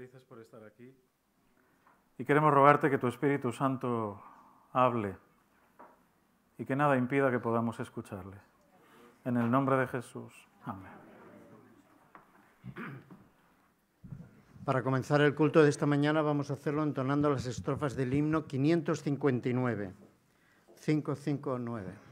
felices por estar aquí. Y queremos rogarte que tu Espíritu Santo hable y que nada impida que podamos escucharle. En el nombre de Jesús. Amén. Para comenzar el culto de esta mañana vamos a hacerlo entonando las estrofas del himno 559. 559.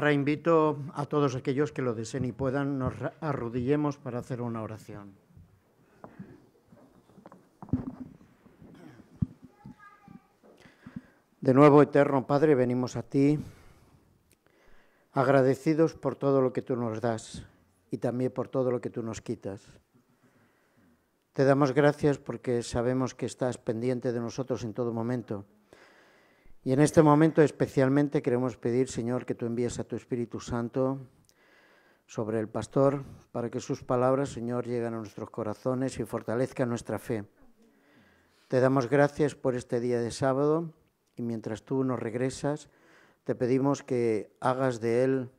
Ahora invito a todos aquellos que lo deseen y puedan, nos arrodillemos para hacer una oración. De nuevo, eterno Padre, venimos a ti agradecidos por todo lo que tú nos das y también por todo lo que tú nos quitas. Te damos gracias porque sabemos que estás pendiente de nosotros en todo momento y en este momento especialmente queremos pedir, Señor, que tú envíes a tu Espíritu Santo sobre el pastor para que sus palabras, Señor, lleguen a nuestros corazones y fortalezcan nuestra fe. Te damos gracias por este día de sábado y mientras tú nos regresas, te pedimos que hagas de él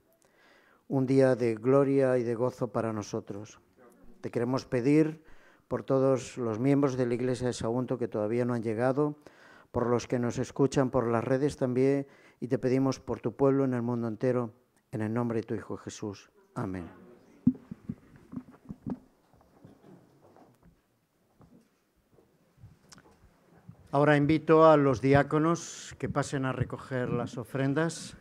un día de gloria y de gozo para nosotros. Te queremos pedir por todos los miembros de la Iglesia de Sagunto que todavía no han llegado, por los que nos escuchan por las redes también y te pedimos por tu pueblo en el mundo entero, en el nombre de tu Hijo Jesús. Amén. Ahora invito a los diáconos que pasen a recoger las ofrendas.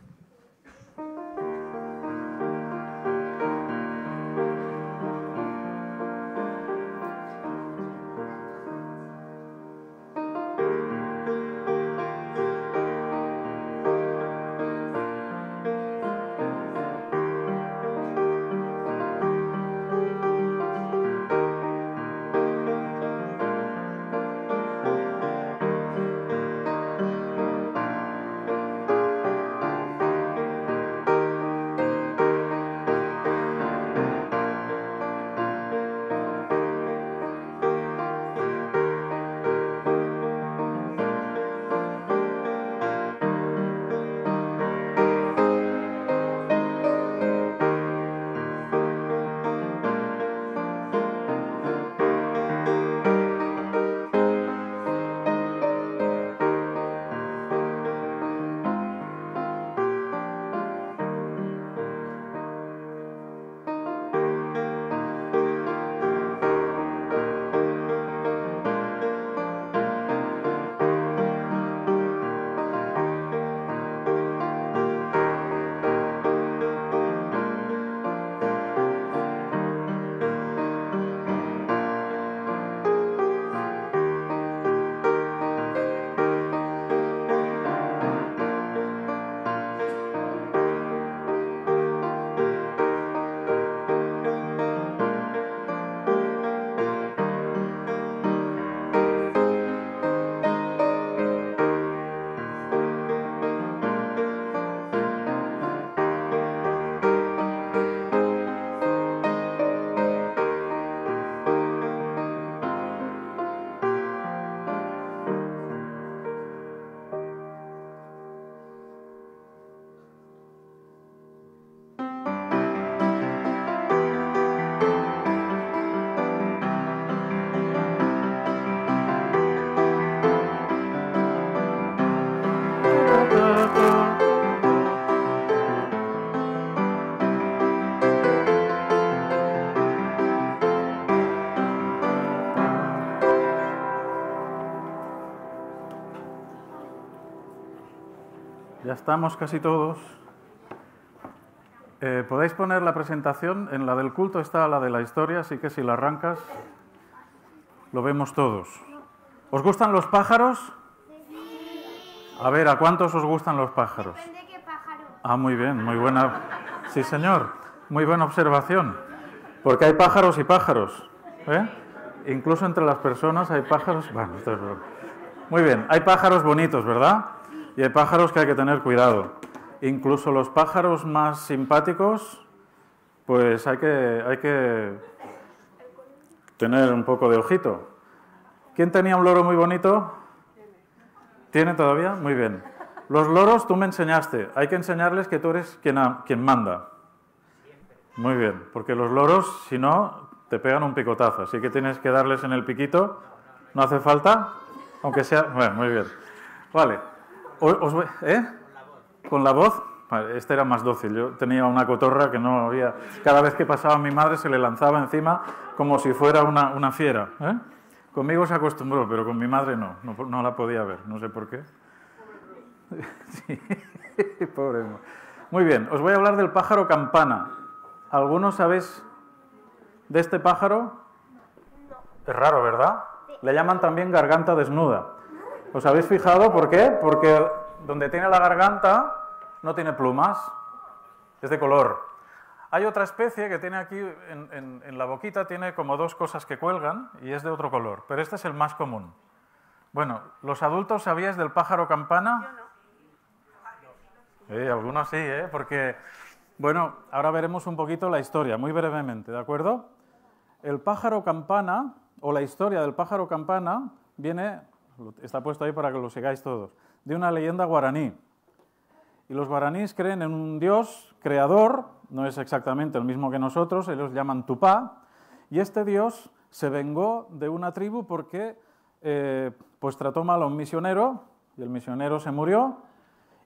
Ya estamos casi todos. Eh, Podéis poner la presentación, en la del culto está la de la historia, así que si la arrancas, lo vemos todos. ¿Os gustan los pájaros? A ver, ¿a cuántos os gustan los pájaros? Depende qué pájaro. Ah, muy bien, muy buena. Sí, señor, muy buena observación. Porque hay pájaros y pájaros. ¿eh? Incluso entre las personas hay pájaros. Bueno, esto es. Muy bien, hay pájaros bonitos, ¿verdad? Y hay pájaros que hay que tener cuidado. Incluso los pájaros más simpáticos, pues hay que, hay que tener un poco de ojito. ¿Quién tenía un loro muy bonito? ¿Tiene todavía? Muy bien. Los loros tú me enseñaste. Hay que enseñarles que tú eres quien, ha- quien manda. Muy bien, porque los loros, si no, te pegan un picotazo. Así que tienes que darles en el piquito. ¿No hace falta? Aunque sea... Bueno, muy bien. Vale. Os ¿Eh? ¿Con la voz? Vale, este era más dócil. Yo tenía una cotorra que no había... Cada vez que pasaba mi madre se le lanzaba encima como si fuera una, una fiera. ¿eh? Conmigo se acostumbró, pero con mi madre no. No, no la podía ver. No sé por qué. Sí, pobre. Muy bien, os voy a hablar del pájaro campana. ¿Algunos sabéis de este pájaro? Es raro, ¿verdad? Le llaman también garganta desnuda. ¿Os habéis fijado por qué? Porque donde tiene la garganta no tiene plumas, es de color. Hay otra especie que tiene aquí en, en- en la boquita, tiene como dos cosas que cuelgan y es de otro color, pero este es el más común. Bueno, ¿los adultos sabíais del pájaro campana? Sí, algunos sí, ¿eh? porque, bueno, ahora veremos un poquito la historia, muy brevemente, ¿de acuerdo? El pájaro campana, o la historia del pájaro campana, viene, está puesto ahí para que lo sigáis todos, de una leyenda guaraní. Y los guaraníes creen en un dios creador, no es exactamente el mismo que nosotros, ellos llaman Tupá, y este dios se vengó de una tribu porque eh, pues trató mal a un misionero, y el misionero se murió,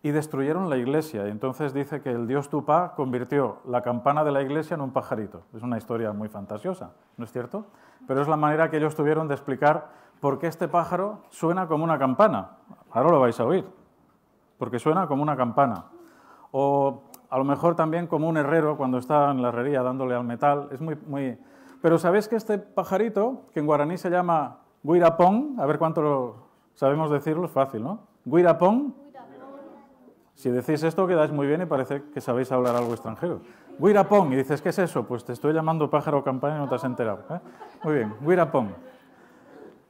y destruyeron la iglesia. Y entonces dice que el dios Tupá convirtió la campana de la iglesia en un pajarito. Es una historia muy fantasiosa, ¿no es cierto? Pero es la manera que ellos tuvieron de explicar por qué este pájaro suena como una campana. Ahora lo vais a oír porque suena como una campana. O a lo mejor también como un herrero cuando está en la herrería dándole al metal. Es muy, muy... Pero ¿sabéis que este pajarito, que en guaraní se llama guirapón, a ver cuánto lo sabemos decirlo, es fácil, ¿no? Guirapón. Si decís esto quedáis muy bien y parece que sabéis hablar algo extranjero. Guirapón, y dices, ¿qué es eso? Pues te estoy llamando pájaro campana y no te has enterado. ¿eh? Muy bien, guirapón.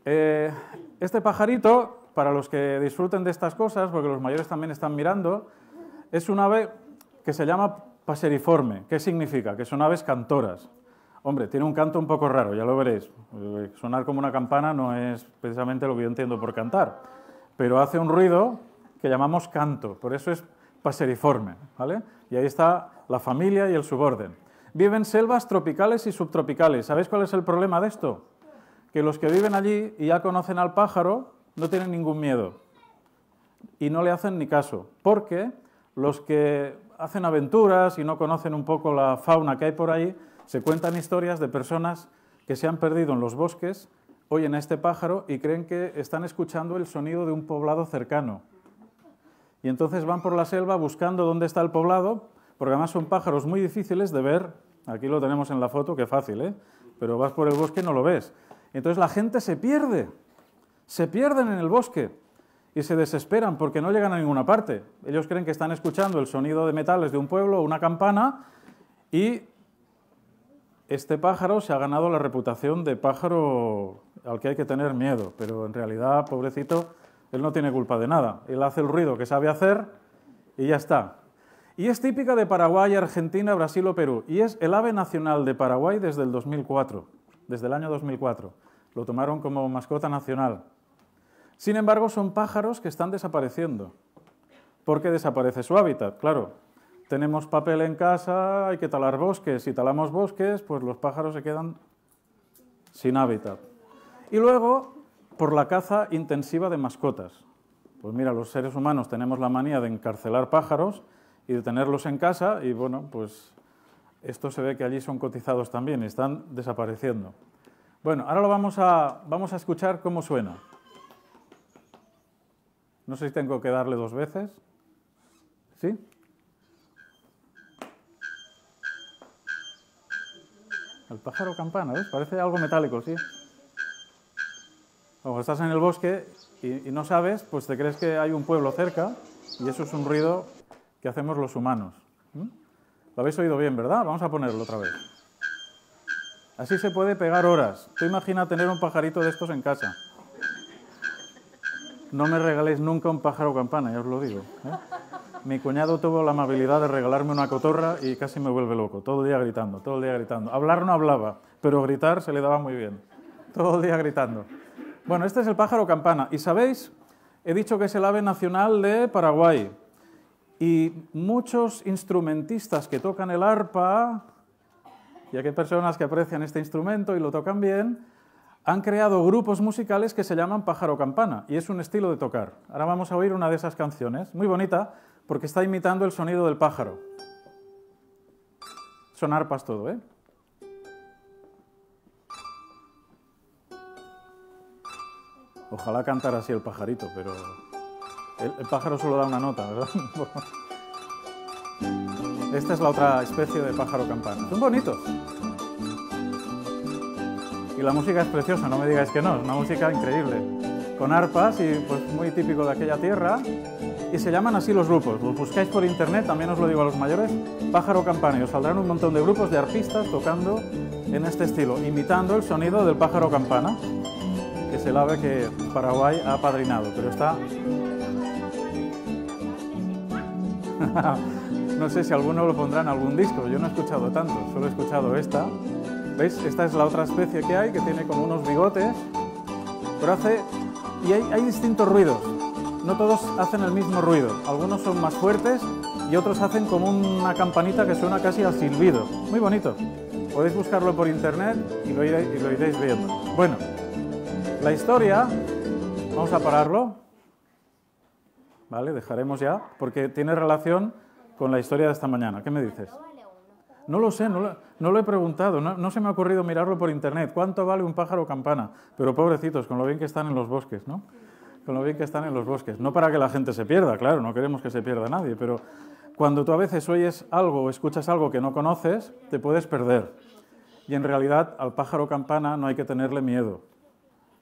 Eh, este pajarito, para los que disfruten de estas cosas, porque los mayores también están mirando, es un ave que se llama paseriforme. ¿Qué significa? Que son aves cantoras. Hombre, tiene un canto un poco raro, ya lo veréis. Eh, Sonar como una campana no es precisamente lo que yo entiendo por cantar, pero hace un ruido que llamamos canto, por eso es paseriforme. ¿vale? Y ahí está la familia y el suborden. Vive en selvas tropicales y subtropicales. ¿Sabéis cuál es el problema de esto? Que los que viven allí y ya conocen al pájaro no tienen ningún miedo y no le hacen ni caso, porque los que hacen aventuras y no conocen un poco la fauna que hay por ahí, se cuentan historias de personas que se han perdido en los bosques, oyen a este pájaro y creen que están escuchando el sonido de un poblado cercano. Y entonces van por la selva buscando dónde está el poblado, porque además son pájaros muy difíciles de ver. Aquí lo tenemos en la foto, qué fácil, ¿eh? Pero vas por el bosque y no lo ves. Entonces la gente se pierde, se pierden en el bosque y se desesperan porque no llegan a ninguna parte. Ellos creen que están escuchando el sonido de metales de un pueblo una campana y este pájaro se ha ganado la reputación de pájaro al que hay que tener miedo, pero en realidad, pobrecito, él no tiene culpa de nada. Él hace el ruido que sabe hacer y ya está. Y es típica de Paraguay, Argentina, Brasil o Perú. Y es el ave nacional de Paraguay desde el 2004, desde el año 2004. Lo tomaron como mascota nacional. Sin embargo, son pájaros que están desapareciendo. ¿Por qué desaparece su hábitat? Claro, tenemos papel en casa, hay que talar bosques. Si talamos bosques, pues los pájaros se quedan sin hábitat. Y luego, por la caza intensiva de mascotas. Pues mira, los seres humanos tenemos la manía de encarcelar pájaros y de tenerlos en casa y bueno, pues esto se ve que allí son cotizados también están desapareciendo. Bueno, ahora lo vamos a, vamos a escuchar cómo suena. No sé si tengo que darle dos veces. ¿Sí? El pájaro campana, ¿ves? Parece algo metálico, ¿sí? Cuando estás en el bosque y, no sabes, pues te crees que hay un pueblo cerca y eso es un ruido que hacemos los humanos. Lo habéis oído bien, ¿verdad? Vamos a ponerlo otra vez. Así se puede pegar horas. Tú imagina tener un pajarito de estos en casa. No me regaléis nunca un pájaro campana, ya os lo digo. ¿eh? Mi cuñado tuvo la amabilidad de regalarme una cotorra y casi me vuelve loco. Todo el día gritando, todo el día gritando. Hablar no hablaba, pero gritar se le daba muy bien. Todo el día gritando. Bueno, este es el pájaro campana. Y sabéis, he dicho que es el ave nacional de Paraguay. Y muchos instrumentistas que tocan el arpa, ya que hay personas que aprecian este instrumento y lo tocan bien, han creado grupos musicales que se llaman pájaro campana y es un estilo de tocar. Ahora vamos a oír una de esas canciones, muy bonita, porque está imitando el sonido del pájaro. Son arpas todo, ¿eh? Ojalá cantara así el pajarito, pero el, pájaro solo da una nota, ¿verdad? Esta es la otra especie de pájaro campana. Son bonitos. Y la música es preciosa, no me digáis que no, es una música increíble. Con arpas y pues muy típico de aquella tierra. Y se llaman así los grupos. Los buscáis por internet, también os lo digo a los mayores, pájaro campana. Y os saldrán un montón de grupos de arpistas tocando en este estilo, imitando el sonido del pájaro campana, que es el ave que Paraguay ha apadrinado. Pero está no sé si alguno lo pondrá en algún disco, yo no he escuchado tanto, solo he escuchado esta. ¿Veis? Esta es la otra especie que hay, que tiene como unos bigotes, pero hace... Y hay, distintos ruidos, no todos hacen el mismo ruido, algunos son más fuertes y otros hacen como una campanita que suena casi al silbido. Muy bonito. Podéis buscarlo por internet y lo, iréis, y lo iréis viendo. Bueno, la historia, vamos a pararlo. ¿Vale? Dejaremos ya, porque tiene relación con la historia de esta mañana. ¿Qué me dices? No lo sé, no lo, he preguntado, no, se me ha ocurrido mirarlo por internet. ¿Cuánto vale un pájaro campana? Pero pobrecitos, con lo bien que están en los bosques, ¿no? Con lo bien que están en los bosques. No para que la gente se pierda, claro, no queremos que se pierda nadie, pero cuando tú a veces oyes algo o escuchas algo que no conoces, te puedes perder. Y en realidad al pájaro campana no hay que tenerle miedo.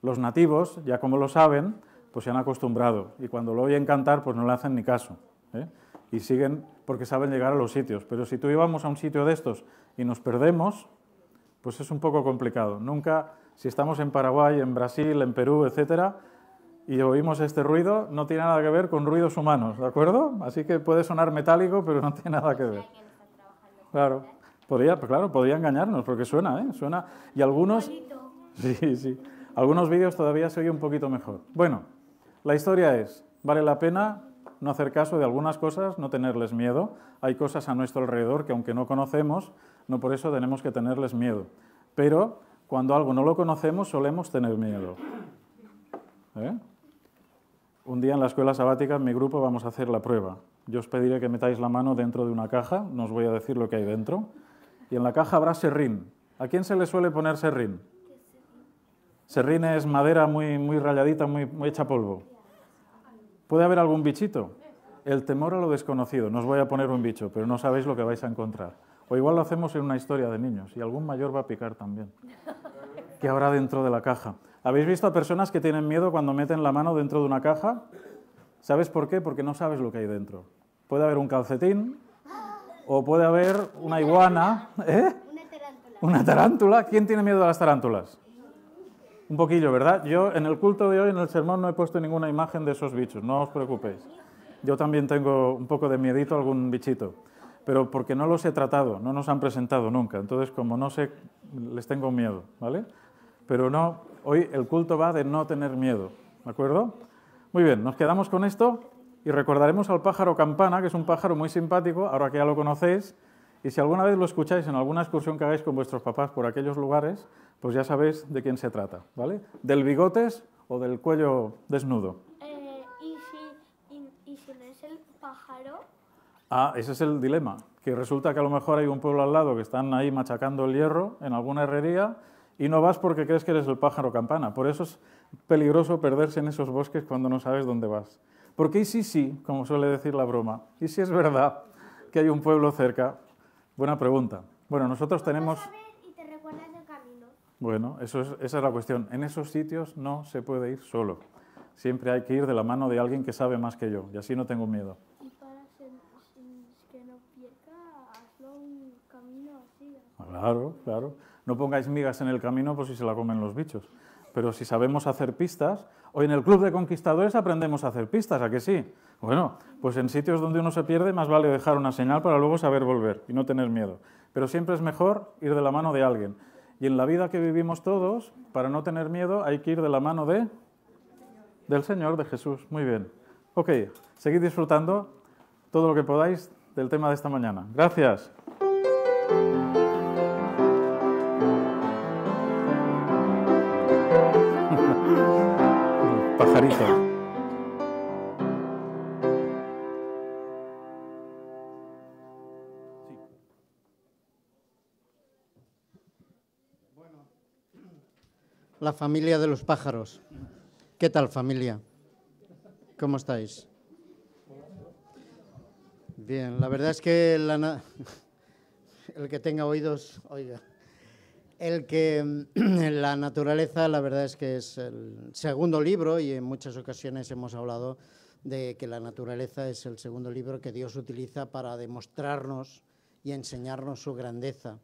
Los nativos, ya como lo saben, pues se han acostumbrado y cuando lo oyen cantar pues no le hacen ni caso. ¿eh? Y siguen porque saben llegar a los sitios. Pero si tú íbamos a un sitio de estos y nos perdemos, pues es un poco complicado. Nunca, si estamos en Paraguay, en Brasil, en Perú, etcétera, y oímos este ruido, no tiene nada que ver con ruidos humanos, ¿de acuerdo? Así que puede sonar metálico, pero no tiene nada que ver. Claro, podría, claro, podría engañarnos porque suena, ¿eh? Suena. Y algunos. Sí, sí. Algunos vídeos todavía se oye un poquito mejor. Bueno, la historia es, vale la pena no hacer caso de algunas cosas, no tenerles miedo. Hay cosas a nuestro alrededor que aunque no conocemos, no por eso tenemos que tenerles miedo. Pero cuando algo no lo conocemos, solemos tener miedo. ¿Eh? Un día en la escuela sabática, en mi grupo, vamos a hacer la prueba. Yo os pediré que metáis la mano dentro de una caja, no os voy a decir lo que hay dentro, y en la caja habrá serrín. ¿A quién se le suele poner serrín? Serrín es madera muy, muy rayadita, muy, muy hecha polvo. ¿Puede haber algún bichito? El temor a lo desconocido. No os voy a poner un bicho, pero no sabéis lo que vais a encontrar. O igual lo hacemos en una historia de niños y algún mayor va a picar también. ¿Qué habrá dentro de la caja? ¿Habéis visto a personas que tienen miedo cuando meten la mano dentro de una caja? ¿Sabes por qué? Porque no sabes lo que hay dentro. Puede haber un calcetín o puede haber una iguana. ¿eh? Una tarántula. ¿Una tarántula? ¿Quién tiene miedo a las tarántulas? Un poquillo, ¿verdad? Yo en el culto de hoy, en el sermón, no he puesto ninguna imagen de esos bichos, no os preocupéis. Yo también tengo un poco de miedito a algún bichito, pero porque no los he tratado, no nos han presentado nunca. Entonces, como no sé, les tengo miedo, ¿vale? Pero no, hoy el culto va de no tener miedo, ¿de acuerdo? Muy bien, nos quedamos con esto y recordaremos al pájaro campana, que es un pájaro muy simpático, ahora que ya lo conocéis, y si alguna vez lo escucháis en alguna excursión que hagáis con vuestros papás por aquellos lugares, pues ya sabéis de quién se trata, ¿vale? ¿Del bigotes o del cuello desnudo? Eh, ¿y, si, no es el pájaro? Ah, ese es el dilema, que resulta que a lo mejor hay un pueblo al lado que están ahí machacando el hierro en alguna herrería y no vas porque crees que eres el pájaro campana. Por eso es peligroso perderse en esos bosques cuando no sabes dónde vas. Porque y si sí, como suele decir la broma, y si es verdad que hay un pueblo cerca, buena pregunta. Bueno, nosotros tenemos... y te recuerdas el camino. Bueno, eso es, esa es la cuestión. En esos sitios no se puede ir solo. Siempre hay que ir de la mano de alguien que sabe más que yo, y así no tengo miedo. Y para que no pierda, hazlo un camino así. Ah, Claro, claro. No pongáis migas en el camino por si se la comen los bichos. Pero si sabemos hacer pistas, hoy en el Club de Conquistadores aprendemos a hacer pistas, ¿a que sí? Bueno, pues en sitios donde uno se pierde más vale dejar una señal para luego saber volver y no tener miedo. Pero siempre es mejor ir de la mano de alguien. Y en la vida que vivimos todos, para no tener miedo, hay que ir de la mano de del Señor, de Jesús. Muy bien. Ok, seguid disfrutando todo lo que podáis del tema de esta mañana. Gracias. La familia de los pájaros. ¿Qué tal familia? ¿Cómo estáis? Bien, la verdad es que el que tenga oídos, oiga. El que la naturaleza, la verdad es que es el segundo libro y en muchas ocasiones hemos hablado de que la naturaleza es el segundo libro que Dios utiliza para demostrarnos y enseñarnos su grandeza.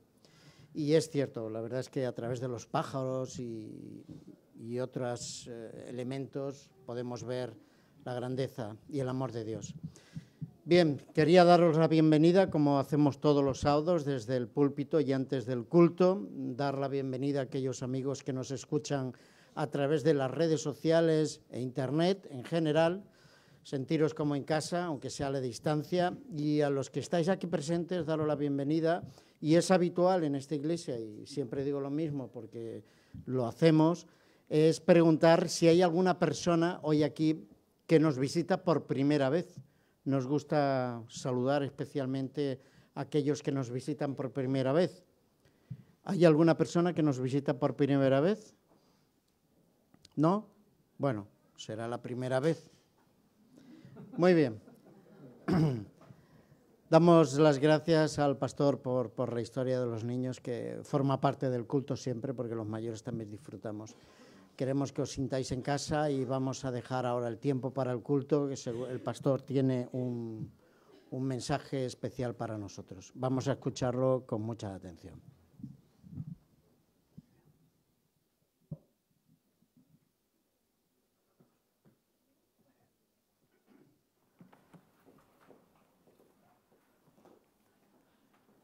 Y es cierto, la verdad es que a través de los pájaros y, y otros eh, elementos podemos ver la grandeza y el amor de Dios. Bien, quería daros la bienvenida, como hacemos todos los sábados, desde el púlpito y antes del culto, dar la bienvenida a aquellos amigos que nos escuchan a través de las redes sociales e internet en general, sentiros como en casa, aunque sea a la distancia, y a los que estáis aquí presentes, daros la bienvenida. Y es habitual en esta iglesia, y siempre digo lo mismo porque lo hacemos, es preguntar si hay alguna persona hoy aquí que nos visita por primera vez. Nos gusta saludar especialmente a aquellos que nos visitan por primera vez. ¿Hay alguna persona que nos visita por primera vez? ¿No? Bueno, será la primera vez. Muy bien. Damos las gracias al pastor por, por la historia de los niños, que forma parte del culto siempre, porque los mayores también disfrutamos. Queremos que os sintáis en casa y vamos a dejar ahora el tiempo para el culto, que el pastor tiene un, un mensaje especial para nosotros. Vamos a escucharlo con mucha atención.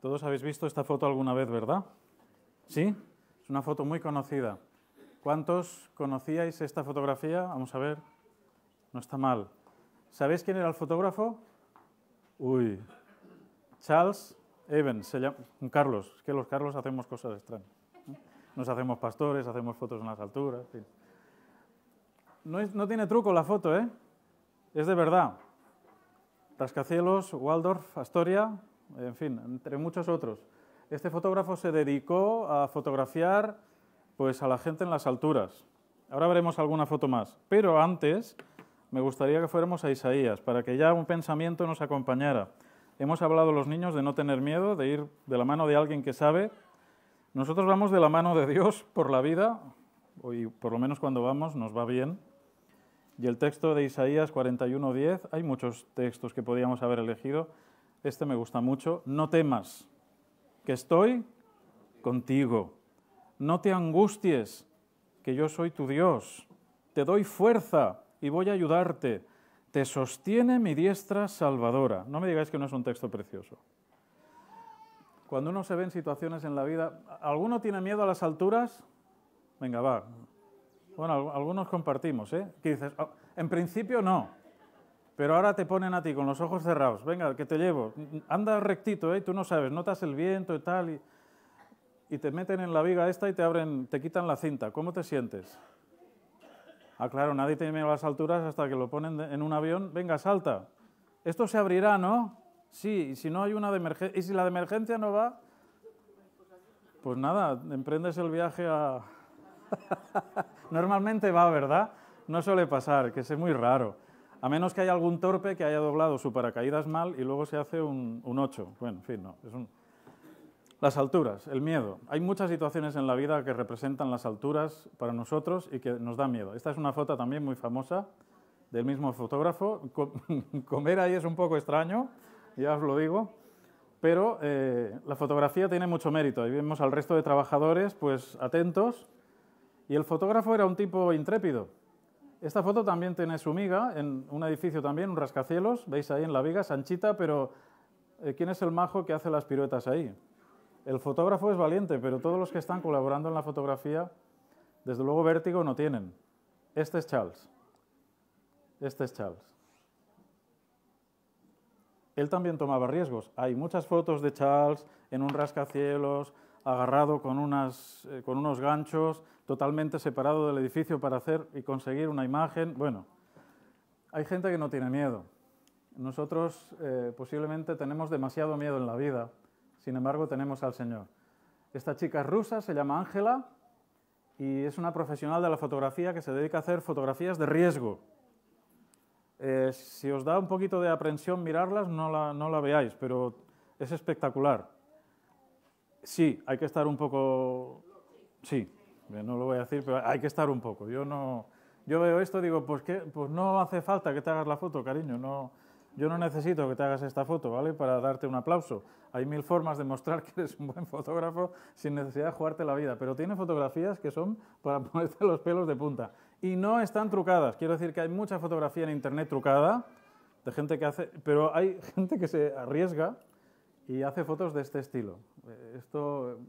Todos habéis visto esta foto alguna vez, ¿verdad? ¿Sí? Es una foto muy conocida. ¿Cuántos conocíais esta fotografía? Vamos a ver. No está mal. ¿Sabéis quién era el fotógrafo? Uy. Charles Evans, un Carlos. Es que los Carlos hacemos cosas extrañas. Nos hacemos pastores, hacemos fotos en las alturas. No, no tiene truco la foto, ¿eh? Es de verdad. Rascacielos, Waldorf, Astoria, en fin, entre muchos otros. Este fotógrafo se dedicó a fotografiar pues, a la gente en las alturas. Ahora veremos alguna foto más. Pero antes me gustaría que fuéramos a Isaías, para que ya un pensamiento nos acompañara. Hemos hablado los niños de no tener miedo, de ir de la mano de alguien que sabe. Nosotros vamos de la mano de Dios por la vida, y por lo menos cuando vamos nos va bien. Y el texto de Isaías 41:10, hay muchos textos que podíamos haber elegido. Este me gusta mucho. No temas, que estoy contigo. No te angusties, que yo soy tu Dios. Te doy fuerza y voy a ayudarte. Te sostiene mi diestra salvadora. No me digáis que no es un texto precioso. Cuando uno se ve en situaciones en la vida, ¿alguno tiene miedo a las alturas? Venga, va. Bueno, al- algunos compartimos, ¿eh? Que dices, "Ah, en principio no, pero ahora te ponen a ti con los ojos cerrados. Venga, que te llevo. Anda rectito, ¿eh? Tú no sabes, notas el viento y tal, y, te meten en la viga esta y te abren, te quitan la cinta. ¿Cómo te sientes? Ah, claro, nadie tiene miedo a las alturas hasta que lo ponen en un avión. Venga, salta. Esto se abrirá, ¿no? Sí, si no hay una de emergencia, y si la de emergencia no va, pues nada, emprendes el viaje a... Normalmente va, ¿verdad? No suele pasar, que es muy raro. A menos que haya algún torpe que haya doblado su paracaídas mal y luego se hace un, 8. Bueno, en fin, no. Las alturas, el miedo. Hay muchas situaciones en la vida que representan las alturas para nosotros y que nos dan miedo. Esta es una foto también muy famosa del mismo fotógrafo. Comer ahí es un poco extraño, ya os lo digo, pero eh, la fotografía tiene mucho mérito. Ahí vemos al resto de trabajadores pues atentos y el fotógrafo era un tipo intrépido. Esta foto también tiene su miga en un edificio también, un rascacielos, veis ahí en la viga, Sanchita, pero eh, ¿quién es el majo que hace las piruetas ahí? El fotógrafo es valiente, pero todos los que están colaborando en la fotografía, desde luego vértigo no tienen. Este es Charles. Este es Charles. Él también tomaba riesgos. Hay muchas fotos de Charles en un rascacielos, agarrado con, eh, con unos ganchos, totalmente separado del edificio para hacer y conseguir una imagen. Bueno, hay gente que no tiene miedo. Nosotros eh, posiblemente tenemos demasiado miedo en la vida, sin embargo tenemos al Señor. Esta chica es rusa, se llama Ángela y es una profesional de la fotografía que se dedica a hacer fotografías de riesgo. Eh, si os da un poquito de aprensión mirarlas, no la, no la veáis, pero es espectacular. Sí, hay que estar un poco... Sí, no lo voy a decir, pero hay que estar un poco. Yo no, yo veo esto y digo, pues, ¿qué? pues no hace falta que te hagas la foto, cariño. No, yo no necesito que te hagas esta foto, ¿vale? Para darte un aplauso. Hay mil formas de mostrar que eres un buen fotógrafo sin necesidad de jugarte la vida. Pero tiene fotografías que son para ponerte los pelos de punta. Y no están trucadas. Quiero decir que hay mucha fotografía en internet trucada de gente que hace, pero hay gente que se arriesga y hace fotos de este estilo. Eh, esto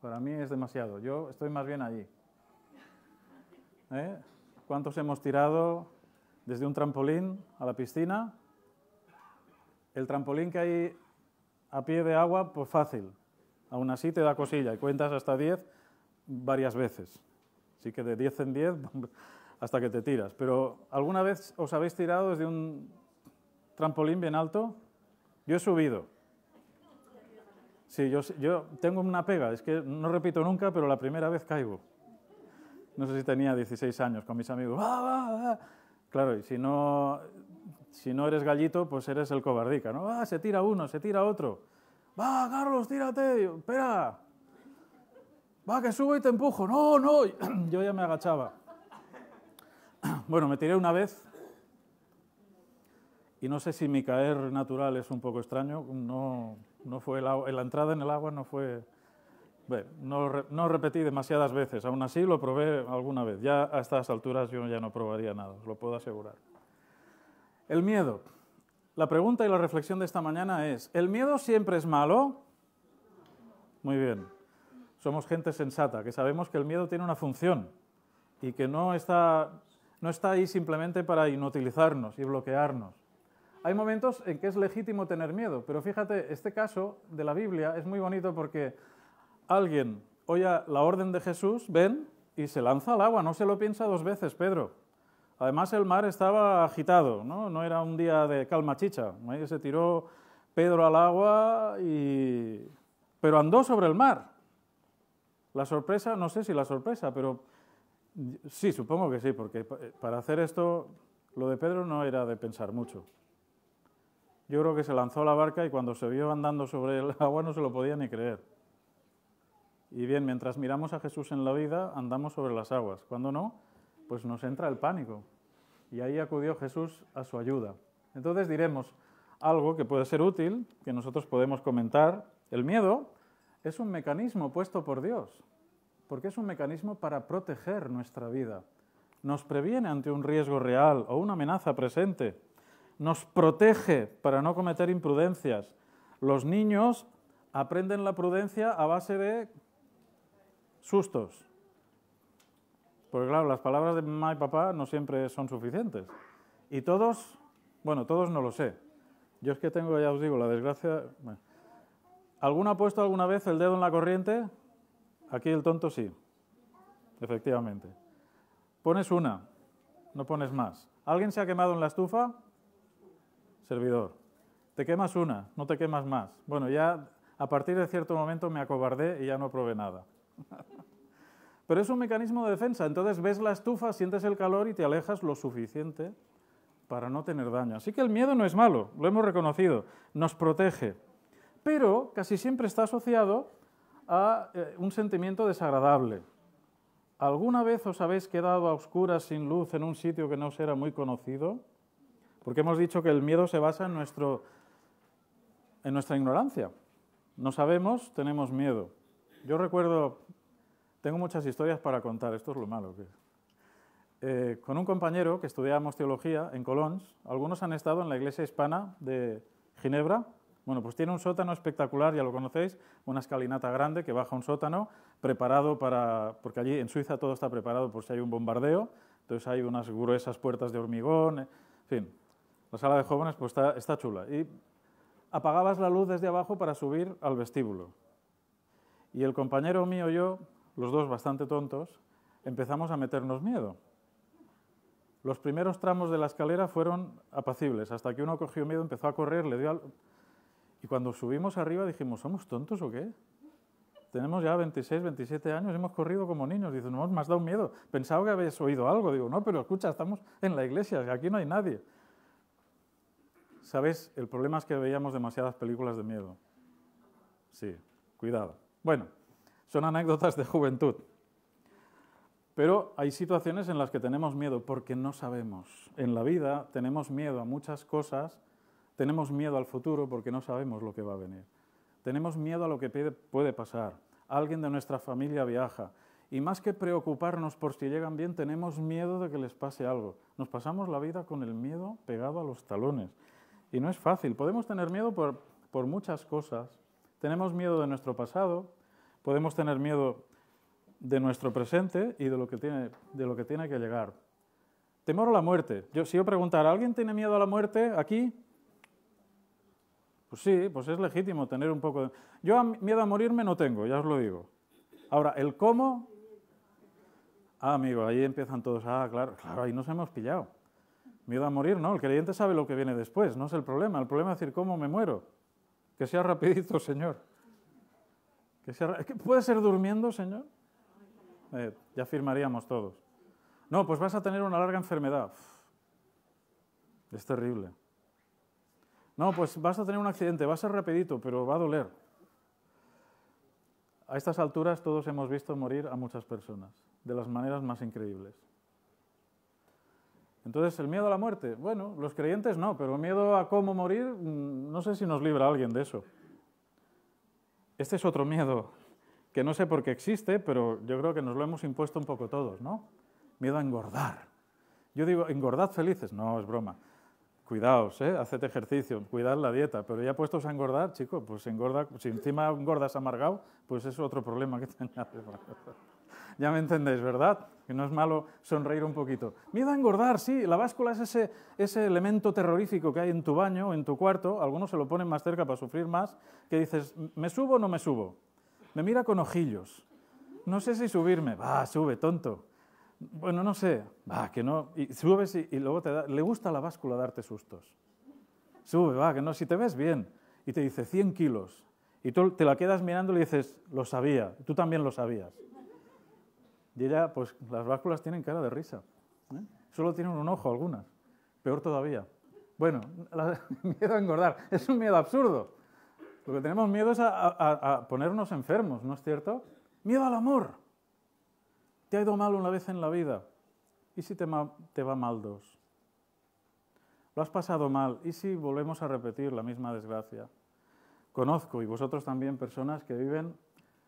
para mí es demasiado. Yo estoy más bien allí. ¿Eh? ¿Cuántos hemos tirado desde un trampolín a la piscina? El trampolín que hay a pie de agua, pues fácil. Aún así te da cosilla y cuentas hasta 10 varias veces. Así que de 10 en 10 hasta que te tiras. Pero ¿alguna vez os habéis tirado desde un trampolín bien alto? Yo he subido. Sí, yo, yo tengo una pega, es que no repito nunca, pero la primera vez caigo. No sé si tenía 16 años con mis amigos. Claro, y si no, si no eres gallito, pues eres el cobardica, ¿no? ¡Ah, se tira uno, se tira otro! ¡Va, Carlos, tírate! ¡Espera! ¡Va, que subo y te empujo! ¡No, no! Yo ya me agachaba. Bueno, me tiré una vez y no sé si mi caer natural es un poco extraño. No, no fue la entrada en el agua no fue... Bueno, no, no, repetí demasiadas veces, aún así lo probé alguna vez. Ya a estas alturas yo ya no probaría nada, os lo puedo asegurar. El miedo. La pregunta y la reflexión de esta mañana es, ¿el miedo siempre es malo? Muy bien. Somos gente sensata, que sabemos que el miedo tiene una función y que no está, no está ahí simplemente para inutilizarnos y bloquearnos. Hay momentos en que es legítimo tener miedo, pero fíjate, este caso de la Biblia es muy bonito porque alguien oye la orden de Jesús, ven, y se lanza al agua, no se lo piensa dos veces, Pedro. Además el mar estaba agitado, no, era un día de calma chicha, se tiró Pedro al agua y... pero andó sobre el mar. La sorpresa, no sé si la sorpresa, pero sí, supongo que sí, porque para hacer esto lo de Pedro no era de pensar mucho. Yo creo que se lanzó a la barca y cuando se vio andando sobre el agua no se lo podía ni creer. Y bien, mientras miramos a Jesús en la vida, andamos sobre las aguas. Cuando no, pues nos entra el pánico. Y ahí acudió Jesús a su ayuda. Entonces diremos algo que puede ser útil, que nosotros podemos comentar. El miedo es un mecanismo puesto por Dios, porque es un mecanismo para proteger nuestra vida. Nos previene ante un riesgo real o una amenaza presente nos protege para no cometer imprudencias. Los niños aprenden la prudencia a base de sustos. Porque claro, las palabras de mamá y papá no siempre son suficientes. Y todos, bueno, todos no lo sé. Yo es que tengo, ya os digo, la desgracia... ¿Alguno ha puesto alguna vez el dedo en la corriente? Aquí el tonto sí, efectivamente. Pones una, no pones más. ¿Alguien se ha quemado en la estufa? Servidor. Te quemas una, no te quemas más. Bueno, ya a partir de cierto momento me acobardé y ya no probé nada. Pero es un mecanismo de defensa. Entonces ves la estufa, sientes el calor y te alejas lo suficiente para no tener daño. Así que el miedo no es malo, lo hemos reconocido, nos protege, pero casi siempre está asociado a eh, un sentimiento desagradable. ¿Alguna vez os habéis quedado a oscuras sin luz en un sitio que no os era muy conocido? Porque hemos dicho que el miedo se basa en, nuestro, en nuestra ignorancia. No sabemos, tenemos miedo. Yo recuerdo, tengo muchas historias para contar, esto es lo malo. Que, eh, con un compañero que estudiábamos teología en Colons, algunos han estado en la iglesia hispana de Ginebra, bueno, pues tiene un sótano espectacular, ya lo conocéis, una escalinata grande que baja un sótano preparado para, porque allí en Suiza todo está preparado por si hay un bombardeo, entonces hay unas gruesas puertas de hormigón, en fin, la sala de jóvenes pues está, está chula. Y apagabas la luz desde abajo para subir al vestíbulo. Y el compañero mío y yo, los dos bastante tontos, empezamos a meternos miedo. Los primeros tramos de la escalera fueron apacibles, hasta que uno cogió miedo, empezó a correr, le dio al y cuando subimos arriba dijimos, ¿somos tontos o qué? Tenemos ya 26, 27 años, hemos corrido como niños. Dice, no, me has dado miedo. Pensaba que habéis oído algo. Digo, no, pero escucha, estamos en la iglesia, aquí no hay nadie. ¿Sabes? El problema es que veíamos demasiadas películas de miedo. Sí, cuidado. Bueno, son anécdotas de juventud. Pero hay situaciones en las que tenemos miedo porque no sabemos. En la vida tenemos miedo a muchas cosas tenemos miedo al futuro porque no sabemos lo que va a venir. Tenemos miedo a lo que puede pasar. Alguien de nuestra familia viaja. Y más que preocuparnos por si llegan bien, tenemos miedo de que les pase algo. Nos pasamos la vida con el miedo pegado a los talones. Y no es fácil. Podemos tener miedo por, por muchas cosas. Tenemos miedo de nuestro pasado, podemos tener miedo de nuestro presente y de lo que tiene, de lo que, tiene que llegar. Temor a la muerte. Yo, si yo preguntara, ¿alguien tiene miedo a la muerte aquí? Pues sí, pues es legítimo tener un poco de... Yo miedo a morirme no tengo, ya os lo digo. Ahora, el cómo... Ah, amigo, ahí empiezan todos, ah, claro, claro, ahí nos hemos pillado. Miedo a morir, no, el creyente sabe lo que viene después, no es el problema. El problema es decir, ¿cómo me muero? Que sea rapidito, Señor. Que sea... ¿Puede ser durmiendo, Señor? Eh, ya firmaríamos todos. No, pues vas a tener una larga enfermedad. Es terrible. No, pues vas a tener un accidente, va a ser rapidito, pero va a doler. A estas alturas todos hemos visto morir a muchas personas, de las maneras más increíbles. Entonces, el miedo a la muerte, bueno, los creyentes no, pero el miedo a cómo morir, mm, no sé si nos libra alguien de eso. Este es otro miedo que no sé por qué existe, pero yo creo que nos lo hemos impuesto un poco todos, ¿no? Miedo a engordar. Yo digo, engordad felices. No, es broma. Cuidaos, ¿eh? haced ejercicio, cuidad la dieta, pero ya puestos a engordar, chico, pues engorda, si encima engordas amargado, pues es otro problema que te añade. Ya me entendéis, ¿verdad? Que no es malo sonreír un poquito. Miedo a engordar, sí, la báscula es ese, elemento terrorífico que hay en tu baño o en tu cuarto, algunos se lo ponen más cerca para sufrir más, que dices, ¿me subo o no me subo? Me mira con ojillos. No sé si subirme. Va, sube, tonto. Bueno, no sé, va, que no. Y subes y, luego te da, le gusta la báscula darte sustos. Sube, va, que no, si te ves bien. Y te dice 100 kilos. Y tú te la quedas mirando y le dices, lo sabía, tú también lo sabías. Y ella, pues las básculas tienen cara de risa. ¿eh? Solo tienen un ojo algunas. Peor todavía. Bueno, miedo a engordar. Es un miedo absurdo. Lo que tenemos miedo es a ponernos enfermos, ¿no es cierto? Miedo al amor. ¿Te ha ido mal una vez en la vida? ¿Y si te, va mal dos? ¿Lo has pasado mal? ¿Y si volvemos a repetir la misma desgracia? Conozco, y vosotros también, personas que viven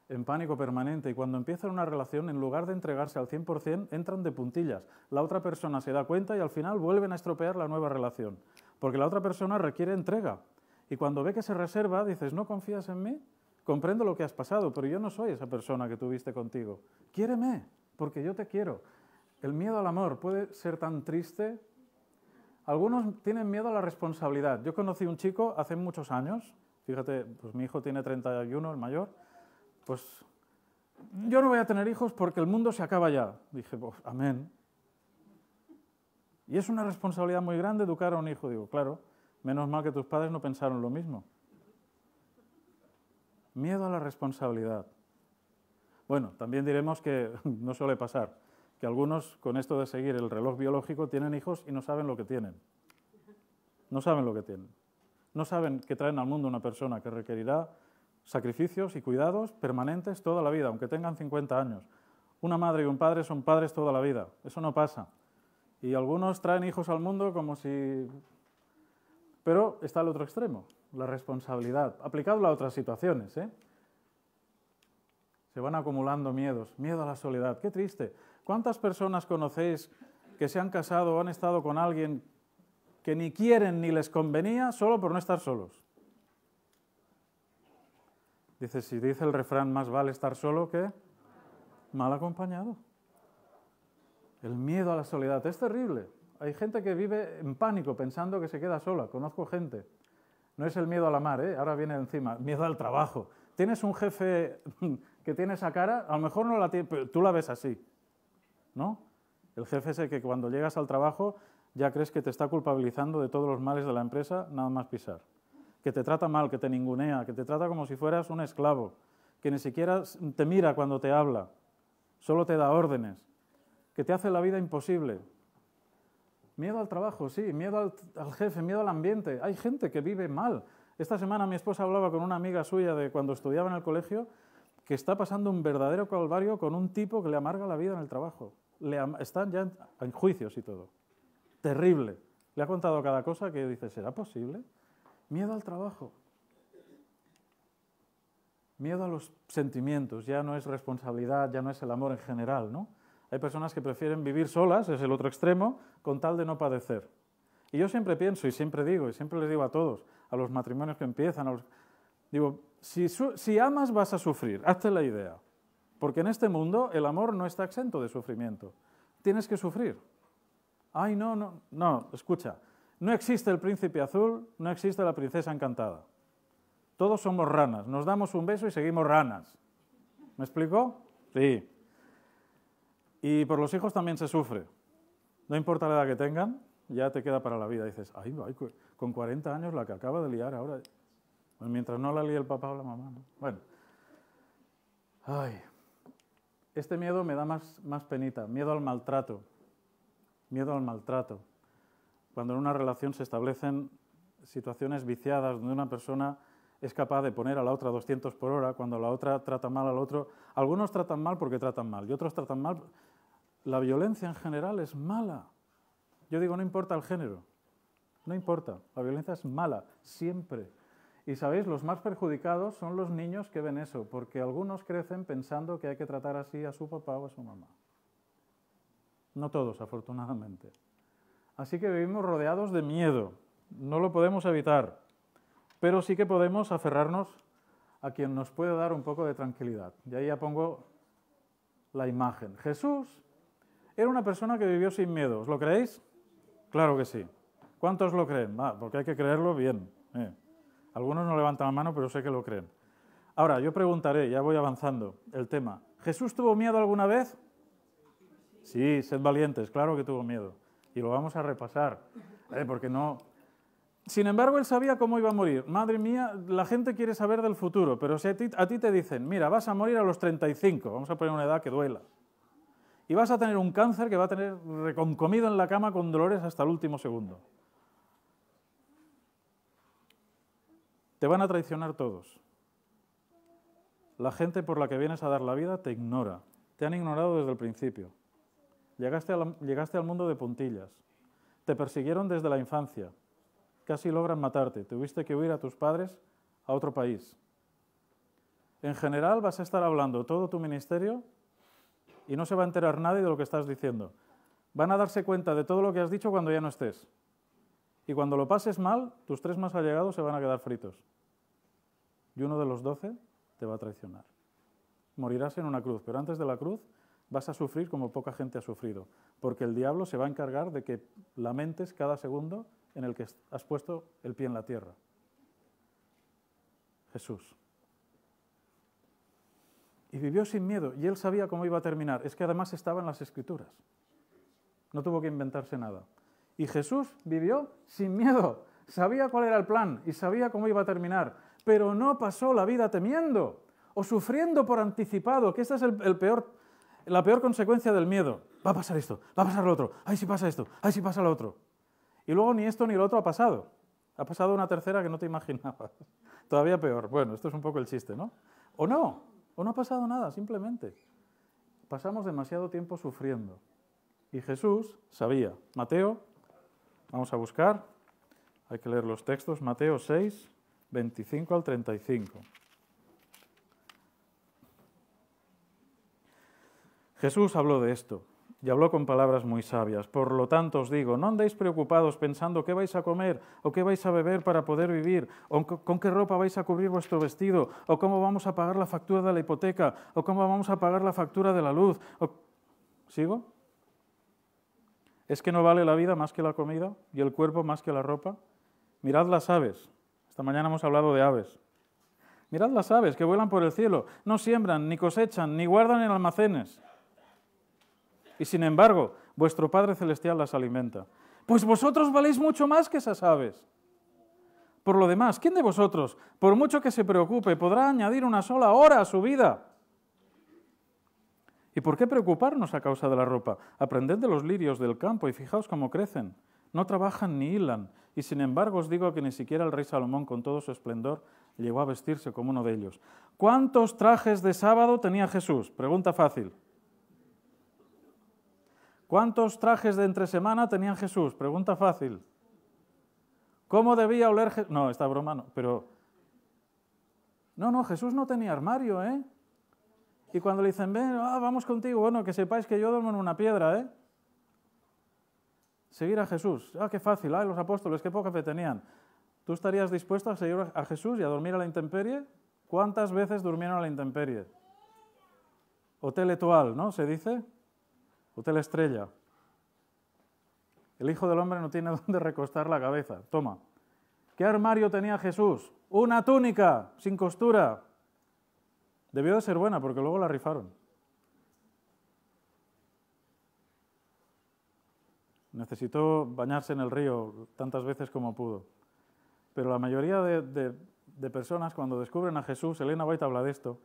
en pánico permanente y cuando empiezan una relación, en lugar de entregarse al 100%, entran de puntillas. La otra persona se da cuenta y al final vuelven a estropear la nueva relación, porque la otra persona requiere entrega. Y cuando ve que se reserva, dices, ¿no confías en mí? Comprendo lo que has pasado, pero yo no soy esa persona que tuviste contigo. Quiéreme porque yo te quiero. El miedo al amor puede ser tan triste. Algunos tienen miedo a la responsabilidad. Yo conocí un chico hace muchos años, fíjate, pues mi hijo tiene 31, el mayor, pues yo no voy a tener hijos porque el mundo se acaba ya. Dije, pues amén. Y es una responsabilidad muy grande educar a un hijo. Digo, claro, menos mal que tus padres no pensaron lo mismo. Miedo a la responsabilidad. Bueno, también diremos que no suele pasar, que algunos con esto de seguir el reloj biológico tienen hijos y no saben lo que tienen. No saben lo que tienen. No saben que traen al mundo una persona que requerirá sacrificios y cuidados permanentes toda la vida, aunque tengan 50 años. Una madre y un padre son padres toda la vida. Eso no pasa. Y algunos traen hijos al mundo como si... Pero está el otro extremo, la responsabilidad, aplicado a otras situaciones. ¿eh? Se van acumulando miedos, miedo a la soledad. Qué triste. ¿Cuántas personas conocéis que se han casado o han estado con alguien que ni quieren ni les convenía solo por no estar solos? Dice, si dice el refrán, más vale estar solo que mal acompañado. El miedo a la soledad es terrible. Hay gente que vive en pánico pensando que se queda sola. Conozco gente. No es el miedo a la mar, ¿eh? ahora viene encima. Miedo al trabajo. Tienes un jefe que tiene esa cara, a lo mejor no la tiene, pero tú la ves así. ¿No? El jefe es el que cuando llegas al trabajo ya crees que te está culpabilizando de todos los males de la empresa, nada más pisar. Que te trata mal, que te ningunea, que te trata como si fueras un esclavo, que ni siquiera te mira cuando te habla, solo te da órdenes que te hace la vida imposible. Miedo al trabajo, sí, miedo al, jefe, miedo al ambiente. Hay gente que vive mal. Esta semana mi esposa hablaba con una amiga suya de cuando estudiaba en el colegio que está pasando un verdadero calvario con un tipo que le amarga la vida en el trabajo. Le están ya en, juicios y todo. Terrible. Le ha contado cada cosa que dice, ¿será posible? Miedo al trabajo. Miedo a los sentimientos, ya no es responsabilidad, ya no es el amor en general, ¿no? Hay personas que prefieren vivir solas, es el otro extremo, con tal de no padecer. Y yo siempre pienso y siempre digo, y siempre les digo a todos, a los matrimonios que empiezan, digo, si, si amas vas a sufrir, hazte la idea. Porque en este mundo el amor no está exento de sufrimiento. Tienes que sufrir. Ay, no, no, no, escucha. No existe el príncipe azul, no existe la princesa encantada. Todos somos ranas. Nos damos un beso y seguimos ranas. ¿Me explico? Sí. Y por los hijos también se sufre. No importa la edad que tengan, ya te queda para la vida. Dices, ay, con 40 años la que acaba de liar ahora. Pues mientras no la líe el papá o la mamá. Bueno. Ay. Este miedo me da más, más penita. Miedo al maltrato. Miedo al maltrato. Cuando en una relación se establecen situaciones viciadas donde una persona es capaz de poner a la otra 200 por hora, cuando la otra trata mal al otro. Algunos tratan mal porque tratan mal y otros tratan mal la violencia en general es mala. Yo digo, no importa el género, no importa, la violencia es mala, siempre. Y sabéis, los más perjudicados son los niños que ven eso, porque algunos crecen pensando que hay que tratar así a su papá o a su mamá. No todos, afortunadamente. Así que vivimos rodeados de miedo, no lo podemos evitar, pero sí que podemos aferrarnos a quien nos puede dar un poco de tranquilidad. Y ahí ya pongo la imagen. Jesús era una persona que vivió sin miedo. ¿Os lo creéis? Claro que sí. ¿Cuántos lo creen? Ah, porque hay que creerlo bien. Eh. Algunos no levantan la mano, pero sé que lo creen. Ahora, yo preguntaré, ya voy avanzando, el tema. ¿Jesús tuvo miedo alguna vez? Sí, sed valientes, claro que tuvo miedo. Y lo vamos a repasar, eh, porque no... Sin embargo, él sabía cómo iba a morir. Madre mía, la gente quiere saber del futuro, pero si a ti, a ti te dicen, mira, vas a morir a los 35, vamos a poner una edad que duela y vas a tener un cáncer que va a tener reconcomido en la cama con dolores hasta el último segundo. Te van a traicionar todos. La gente por la que vienes a dar la vida te ignora. Te han ignorado desde el principio. Llegaste, llegaste al mundo de puntillas. Te persiguieron desde la infancia. Casi logran matarte. Tuviste que huir a tus padres a otro país. En general vas a estar hablando todo tu ministerio y no se va a enterar nadie de lo que estás diciendo. Van a darse cuenta de todo lo que has dicho cuando ya no estés. Y cuando lo pases mal, tus tres más allegados se van a quedar fritos. Y uno de los doce te va a traicionar. Morirás en una cruz, pero antes de la cruz vas a sufrir como poca gente ha sufrido, porque el diablo se va a encargar de que lamentes cada segundo en el que has puesto el pie en la tierra. Jesús y vivió sin miedo y él sabía cómo iba a terminar. Es que además estaba en las escrituras. No tuvo que inventarse nada. Y Jesús vivió sin miedo. Sabía cuál era el plan y sabía cómo iba a terminar. Pero no pasó la vida temiendo o sufriendo por anticipado, que esta es el, peor, la peor consecuencia del miedo. Va a pasar esto, va a pasar lo otro, ay si pasa esto, ay si pasa lo otro. Y luego ni esto ni lo otro ha pasado. Ha pasado una tercera que no te imaginabas. Todavía peor. Bueno, esto es un poco el chiste, ¿no? O no, o no ha pasado nada, simplemente. Pasamos demasiado tiempo sufriendo. Y Jesús sabía. Mateo, vamos a buscar, hay que leer los textos, Mateo 6, 25 al 35. Jesús habló de esto y habló con palabras muy sabias. Por lo tanto os digo, no andéis preocupados pensando qué vais a comer o qué vais a beber para poder vivir, o con qué ropa vais a cubrir vuestro vestido, o cómo vamos a pagar la factura de la hipoteca, o cómo vamos a pagar la factura de la luz. ¿Sigo? ¿Es que no vale la vida más que la comida y el cuerpo más que la ropa? Mirad las aves. Esta mañana hemos hablado de aves. Mirad las aves que vuelan por el cielo. No siembran, ni cosechan, ni guardan en almacenes y sin embargo vuestro Padre Celestial las alimenta. Pues vosotros valéis mucho más que esas aves. Por lo demás, ¿quién de vosotros, por mucho que se preocupe, podrá añadir una sola hora a su vida? ¿Y por qué preocuparnos a causa de la ropa? Aprended de los lirios del campo y fijaos cómo crecen. No trabajan ni hilan, y sin embargo os digo que ni siquiera el rey Salomón con todo su esplendor llegó a vestirse como uno de ellos. ¿Cuántos trajes de sábado tenía Jesús? Pregunta fácil. ¿Cuántos trajes de entre semana tenía Jesús? Pregunta fácil. ¿Cómo debía oler Jesús? No, está broma, no, pero... No, no, Jesús no tenía armario, ¿eh? Y cuando le dicen, ven, ah, vamos contigo, bueno, que sepáis que yo duermo en una piedra, ¿eh? Seguir a Jesús. Ah, qué fácil, ah, los apóstoles, qué poca fe tenían. ¿Tú estarías dispuesto a seguir a Jesús y a dormir a la intemperie? ¿Cuántas veces durmieron a la intemperie? Hotel Etoile, ¿no? Se dice. Hotel Estrella. El Hijo del Hombre no tiene dónde recostar la cabeza. Toma. ¿Qué armario tenía Jesús? Una túnica sin costura. Debió de ser buena porque luego la rifaron. Necesitó bañarse en el río tantas veces como pudo. Pero la mayoría de, de personas cuando descubren a Jesús, Elena White habla de esto,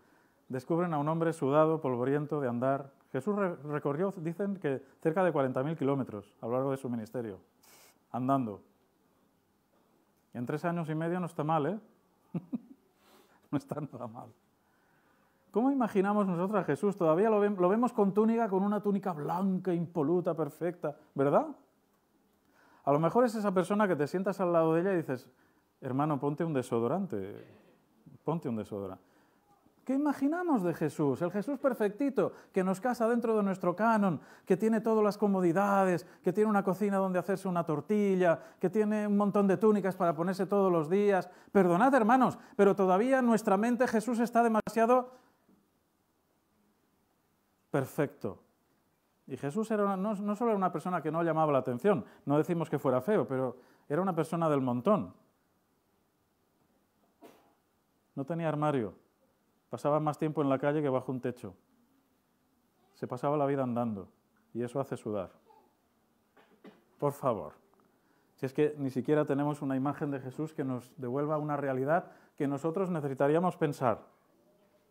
descubren a un hombre sudado, polvoriento de andar, Jesús recorrió, dicen que cerca de 40.000 kilómetros a lo largo de su ministerio, andando. En tres años y medio no está mal, ¿eh? no está nada mal. ¿Cómo imaginamos nosotros a Jesús? Todavía lo vemos con túnica, con una túnica blanca, impoluta, perfecta, ¿verdad? A lo mejor es esa persona que te sientas al lado de ella y dices, hermano, ponte un desodorante, ponte un desodorante. ¿Qué imaginamos de Jesús? El Jesús perfectito, que nos casa dentro de nuestro canon, que tiene todas las comodidades, que tiene una cocina donde hacerse una tortilla, que tiene un montón de túnicas para ponerse todos los días. Perdonad, hermanos, pero todavía en nuestra mente Jesús está demasiado perfecto. Y Jesús era no, no solo era una persona que no llamaba la atención, no decimos que fuera feo, pero era una persona del montón. No tenía armario Pasaba más tiempo en la calle que bajo un techo. Se pasaba la vida andando y eso hace sudar. Por favor. Si es que ni siquiera tenemos una imagen de Jesús que nos devuelva una realidad que nosotros necesitaríamos pensar.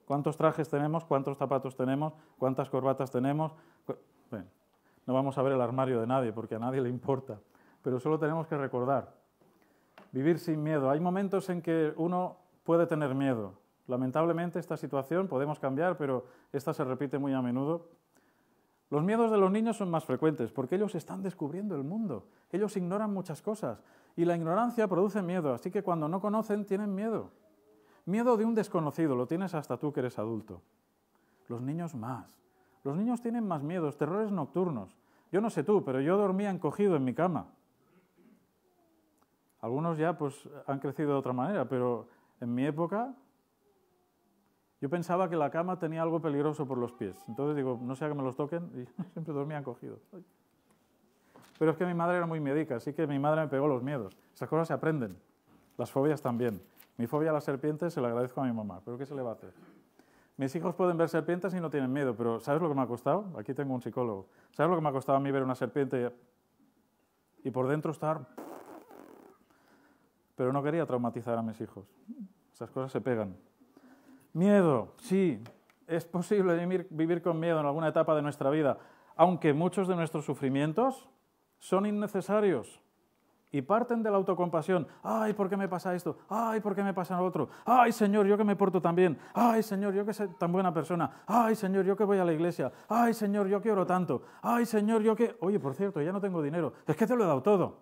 ¿Cuántos trajes tenemos? ¿Cuántos zapatos tenemos? ¿Cuántas corbatas tenemos? no vamos a ver el armario de nadie porque a nadie le importa, pero solo tenemos que recordar. Vivir sin miedo. Hay momentos en que uno puede tener miedo, Lamentablemente esta situación podemos cambiar, pero esta se repite muy a menudo. Los miedos de los niños son más frecuentes porque ellos están descubriendo el mundo, ellos ignoran muchas cosas y la ignorancia produce miedo, así que cuando no conocen tienen miedo. Miedo de un desconocido, lo tienes hasta tú que eres adulto. Los niños más. Los niños tienen más miedos, terrores nocturnos. Yo no sé tú, pero yo dormía encogido en mi cama. Algunos ya pues han crecido de otra manera, pero en mi época yo pensaba que la cama tenía algo peligroso por los pies. Entonces digo, no sea que me los toquen y siempre dormía cogido. Pero es que mi madre era muy médica, así que mi madre me pegó los miedos. Esas cosas se aprenden. Las fobias también. Mi fobia a las serpientes se la agradezco a mi mamá, pero ¿qué se le va a hacer? Mis hijos pueden ver serpientes y no tienen miedo, pero ¿sabes lo que me ha costado? Aquí tengo un psicólogo. ¿Sabes lo que me ha costado a mí ver una serpiente y por dentro estar... Pero no quería traumatizar a mis hijos. Esas cosas se pegan. Miedo, sí, es posible vivir, con miedo en alguna etapa de nuestra vida, aunque muchos de nuestros sufrimientos son innecesarios. y parten de la autocompasión. Ay, ¿por qué me pasa esto? Ay, ¿por qué me pasa lo otro? Ay, Señor, yo que me porto tan bien. Ay, Señor, yo que soy tan buena persona. Ay, Señor, yo que voy a la iglesia. Ay, Señor, yo que oro tanto. Ay, Señor, yo que... Oye, por cierto, ya no tengo dinero. Es que te lo he dado todo.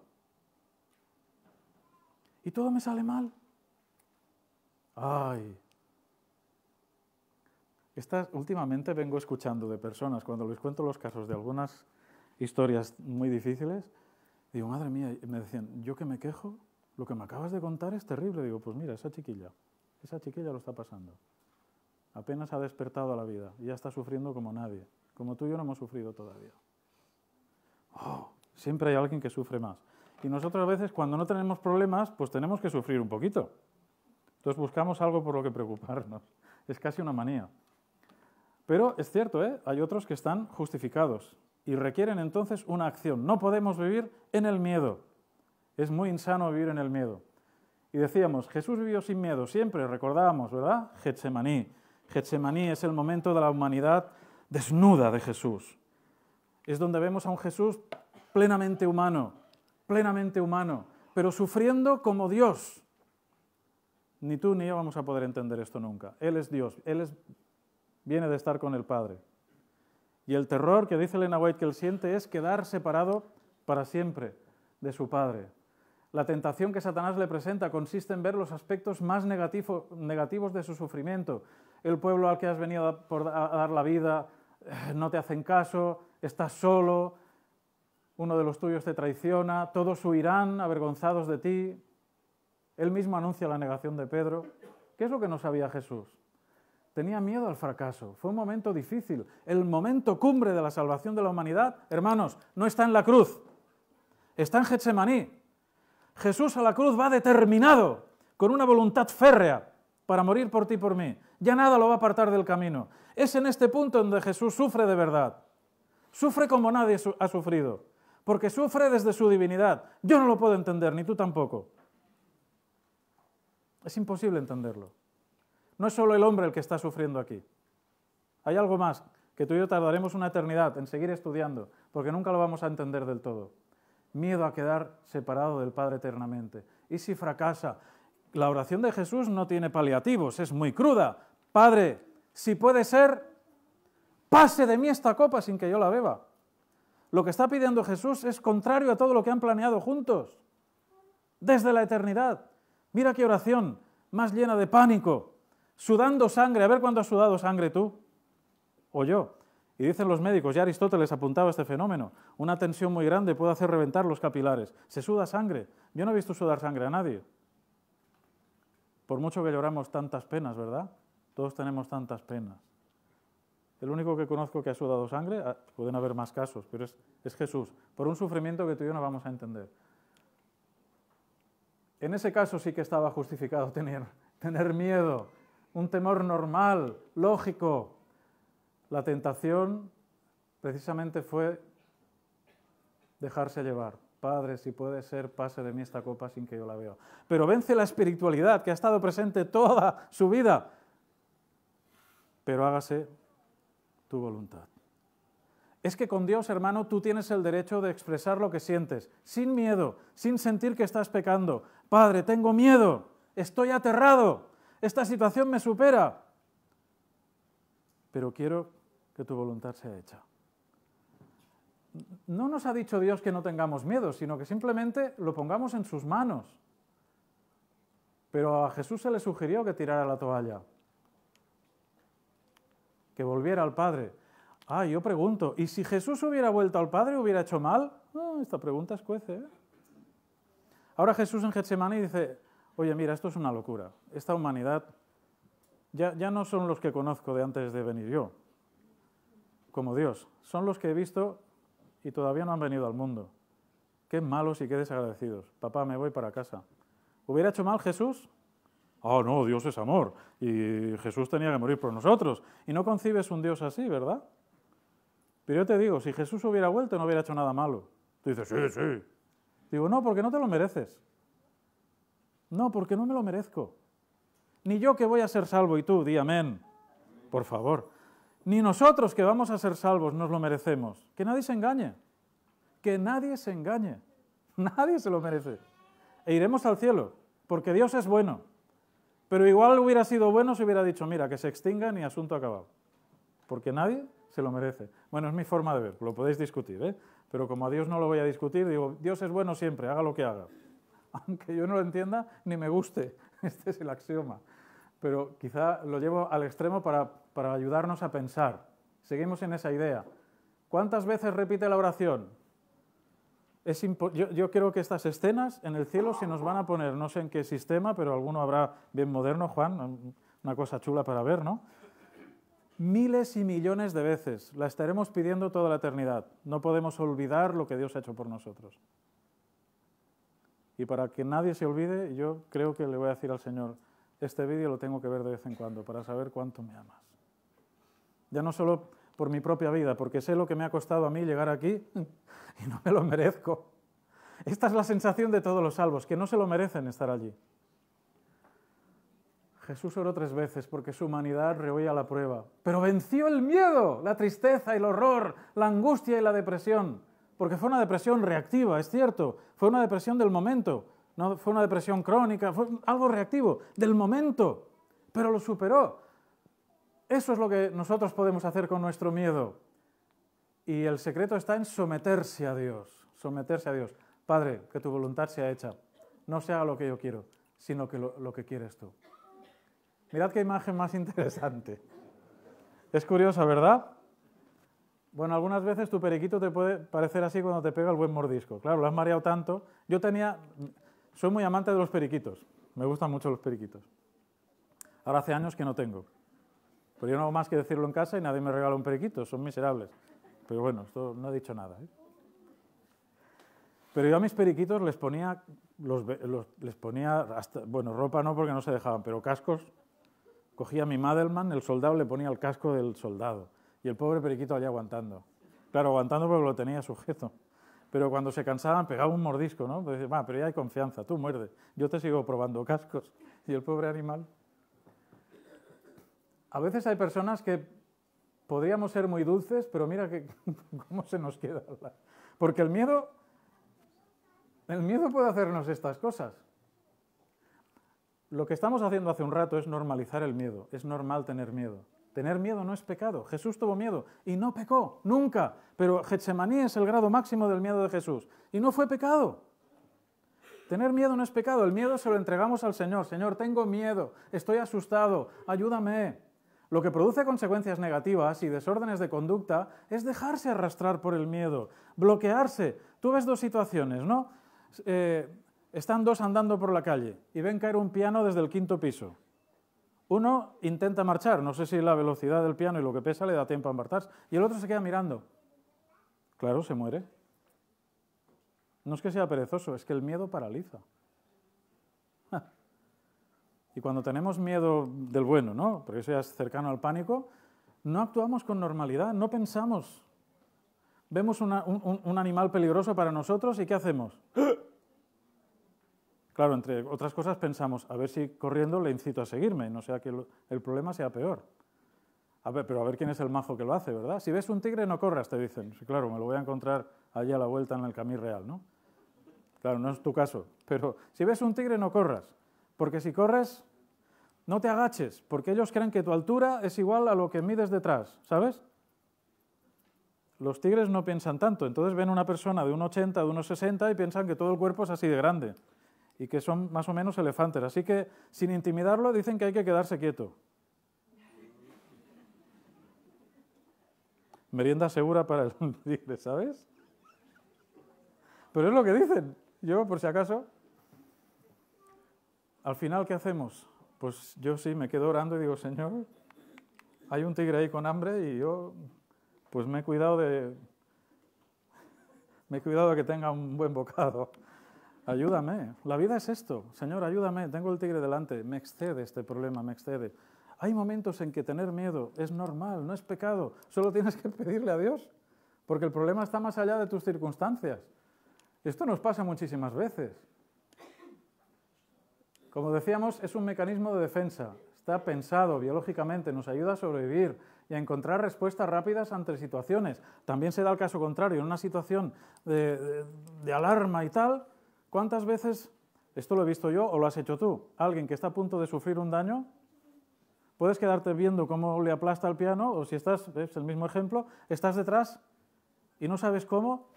Y todo me sale mal. Ay. Últimamente vengo escuchando de personas, cuando les cuento los casos de algunas historias muy difíciles, Digo, madre mía, me decían, yo que me quejo, lo que me acabas de contar es terrible. Digo, pues mira, esa chiquilla, esa chiquilla lo está pasando. Apenas ha despertado a la vida y ya está sufriendo como nadie. Como tú y yo no hemos sufrido todavía. Oh, siempre hay alguien que sufre más. Y nosotros a veces cuando no tenemos problemas, pues tenemos que sufrir un poquito. Entonces buscamos algo por lo que preocuparnos. Es casi una manía. Pero es cierto, ¿eh? hay otros que están justificados y requieren entonces una acción. No podemos vivir en el miedo. Es muy insano vivir en el miedo. Y decíamos, Jesús vivió sin miedo, siempre recordábamos, ¿verdad? Getsemaní. Getsemaní es el momento de la humanidad desnuda de Jesús. Es donde vemos a un Jesús plenamente humano, plenamente humano, pero sufriendo como Dios. Ni tú ni yo vamos a poder entender esto nunca. Él es Dios, Él es, viene de estar con el Padre. Y el terror que dice Elena White que él siente es quedar separado para siempre de su padre. La tentación que Satanás le presenta consiste en ver los aspectos más negativos de su sufrimiento. El pueblo al que has venido a dar la vida eh, no te hacen caso, estás solo, uno de los tuyos te traiciona, todos huirán avergonzados de ti. Él mismo anuncia la negación de Pedro. ¿Qué es lo que no sabía Jesús? Tenía miedo al fracaso. Fue un momento difícil. El momento cumbre de la salvación de la humanidad, hermanos, no está en la cruz, está en Getsemaní. Jesús a la cruz va determinado, con una voluntad férrea, para morir por ti y por mí. Ya nada lo va a apartar del camino. Es en este punto donde Jesús sufre de verdad. Sufre como nadie ha sufrido, porque sufre desde su divinidad. Yo no lo puedo entender, ni tú tampoco. Es imposible entenderlo. No es solo el hombre el que está sufriendo aquí. Hay algo más, que tú y yo tardaremos una eternidad en seguir estudiando, porque nunca lo vamos a entender del todo. Miedo a quedar separado del Padre eternamente. ¿Y si fracasa? La oración de Jesús no tiene paliativos, es muy cruda. Padre, si puede ser, pase de mí esta copa sin que yo la beba. Lo que está pidiendo Jesús es contrario a todo lo que han planeado juntos, desde la eternidad. Mira qué oración, más llena de pánico, sudando sangre. A ver cuándo has sudado sangre tú o yo. Y dicen los médicos, ya Aristóteles apuntaba este fenómeno, una tensión muy grande puede hacer reventar los capilares. Se suda sangre. Yo no he visto sudar sangre a nadie. Por mucho que lloramos tantas penas, ¿verdad? Todos tenemos tantas penas. El único que conozco que ha sudado sangre, ah, pueden haber más casos, pero es, es Jesús, por un sufrimiento que tú y yo no vamos a entender. En ese caso sí que estaba justificado tener, tener miedo, un temor normal, lógico. La tentación precisamente fue dejarse llevar. Padre, si puede ser, pase de mí esta copa sin que yo la vea. Pero vence la espiritualidad que ha estado presente toda su vida. Pero hágase tu voluntad. Es que con Dios, hermano, tú tienes el derecho de expresar lo que sientes, sin miedo, sin sentir que estás pecando. Padre, tengo miedo, estoy aterrado esta situación me supera, pero quiero que tu voluntad sea hecha. No nos ha dicho Dios que no tengamos miedo, sino que simplemente lo pongamos en sus manos. Pero a Jesús se le sugirió que tirara la toalla, que volviera al Padre. Ah, yo pregunto, ¿y si Jesús hubiera vuelto al Padre, hubiera hecho mal? esta pregunta es cuece. ¿eh? Ahora Jesús en Getsemaní dice, oye, mira, esto es una locura. Esta humanidad ya, ya no son los que conozco de antes de venir yo, como Dios. Son los que he visto y todavía no han venido al mundo. Qué malos y qué desagradecidos. Papá, me voy para casa. ¿Hubiera hecho mal Jesús? Oh, no, Dios es amor. Y Jesús tenía que morir por nosotros. Y no concibes un Dios así, ¿verdad? Pero yo te digo, si Jesús hubiera vuelto no hubiera hecho nada malo. Tú dices, sí, sí. Digo, no, porque no te lo mereces. No, porque no me lo merezco. Ni yo que voy a ser salvo y tú, di amén. Por favor. Ni nosotros que vamos a ser salvos nos lo merecemos. Que nadie se engañe. Que nadie se engañe. Nadie se lo merece. E iremos al cielo, porque Dios es bueno. Pero igual hubiera sido bueno si hubiera dicho, mira, que se extingan y asunto acabado. Porque nadie se lo merece. Bueno, es mi forma de ver, lo podéis discutir, ¿eh? Pero como a Dios no lo voy a discutir, digo, Dios es bueno siempre, haga lo que haga. Aunque yo no lo entienda ni me guste. Este es el axioma. Pero quizá lo llevo al extremo para, para ayudarnos a pensar. Seguimos en esa idea. ¿Cuántas veces repite la oración? Es yo, yo, creo que estas escenas en el cielo se nos van a poner, no sé en qué sistema, pero alguno habrá bien moderno, Juan, una cosa chula para ver, ¿no? Miles y millones de veces la estaremos pidiendo toda la eternidad. No podemos olvidar lo que Dios ha hecho por nosotros. Y para que nadie se olvide, yo creo que le voy a decir al Señor, este vídeo lo tengo que ver de vez en cuando para saber cuánto me amas. Ya no solo por mi propia vida, porque sé lo que me ha costado a mí llegar aquí y no me lo merezco. Esta es la sensación de todos los salvos, que no se lo merecen estar allí. Jesús oró tres veces porque su humanidad rehuía la prueba, pero venció el miedo, la tristeza el horror, la angustia y la depresión, porque fue una depresión reactiva, es cierto, fue una depresión del momento, no fue una depresión crónica, fue algo reactivo, del momento, pero lo superó. Eso es lo que nosotros podemos hacer con nuestro miedo. Y el secreto está en someterse a Dios, someterse a Dios. Padre, que tu voluntad sea hecha, no sea lo que yo quiero, sino lo que quieres tú. Mirad qué imagen más interesante. Es curiosa, ¿verdad? Bueno, algunas veces tu periquito te puede parecer así cuando te pega el buen mordisco. Claro, lo has mareado tanto. Yo tenía, soy muy amante de los periquitos. Me gustan mucho los periquitos. Ahora hace años que no tengo. Pero yo no hago más que decirlo en casa y nadie me regala un periquito. Son miserables. Pero bueno, esto no he dicho nada. ¿eh? Pero yo a mis periquitos les ponía, les ponía hasta, bueno, ropa no porque no se dejaban, pero cascos Cogía mi Madelman, el soldado le ponía el casco del soldado y el pobre periquito allá aguantando. Claro, aguantando porque lo tenía sujeto. Pero cuando se cansaban pegaba un mordisco, ¿no? Pues pero ya hay confianza, tú muerde. Yo te sigo probando cascos. Y el pobre animal. A veces hay personas que podríamos ser muy dulces, pero mira que, cómo se nos queda. Porque el miedo, el miedo puede hacernos estas cosas. Lo que estamos haciendo hace un rato es normalizar el miedo. Es normal tener miedo. Tener miedo no es pecado. Jesús tuvo miedo y no pecó, nunca. Pero Getsemaní es el grado máximo del miedo de Jesús y no fue pecado. Tener miedo no es pecado. El miedo se lo entregamos al Señor. Señor, tengo miedo, estoy asustado, ayúdame. Lo que produce consecuencias negativas y desórdenes de conducta es dejarse arrastrar por el miedo, bloquearse. Tú ves dos situaciones, ¿no? Eh, están dos andando por la calle y ven caer un piano desde el quinto piso. Uno intenta marchar, no sé si la velocidad del piano y lo que pesa le da tiempo a marcharse, y el otro se queda mirando. Claro, se muere. No es que sea perezoso, es que el miedo paraliza. Y cuando tenemos miedo del bueno, ¿no? Porque eso es cercano al pánico, no actuamos con normalidad, no pensamos. Vemos un, un animal peligroso para nosotros y ¿qué hacemos? Claro, entre otras cosas pensamos, a ver si corriendo le incito a seguirme, no sea que el problema sea peor. A ver, pero a ver quién es el majo que lo hace, ¿verdad? Si ves un tigre, no corras, te dicen. Sí, claro, me lo voy a encontrar allá a la vuelta en el camino real, ¿no? Claro, no es tu caso. Pero si ves un tigre, no corras. Porque si corres, no te agaches, porque ellos creen que tu altura es igual a lo que mides detrás, ¿sabes? Los tigres no piensan tanto, entonces ven una persona de 1,80, de 1,60 y piensan que todo el cuerpo es así de grande y que son más o menos elefantes. Así que, sin intimidarlo, dicen que hay que quedarse quieto. Merienda segura para el tigre, ¿sabes? Pero es lo que dicen. Yo, por si acaso, al final, ¿qué hacemos? Pues yo sí me quedo orando y digo, Señor, hay un tigre ahí con hambre y yo, pues me he cuidado de, me he cuidado de que tenga un buen bocado. Ayúdame. La vida es esto. Señor, ayúdame. Tengo el tigre delante. Me excede este problema, me excede. Hay momentos en que tener miedo es normal, no es pecado. Solo tienes que pedirle a Dios, porque el problema está más allá de tus circunstancias. Esto nos pasa muchísimas veces. Como decíamos, es un mecanismo de defensa. está pensado biológicamente, nos ayuda a sobrevivir y a encontrar respuestas rápidas ante situaciones. También se da el caso contrario, en una situación de, de alarma y tal, ¿cuántas veces, esto lo he visto yo o lo has hecho tú, alguien que está a punto de sufrir un daño, puedes quedarte viendo cómo le aplasta el piano o si estás, es el mismo ejemplo, estás detrás y no sabes cómo.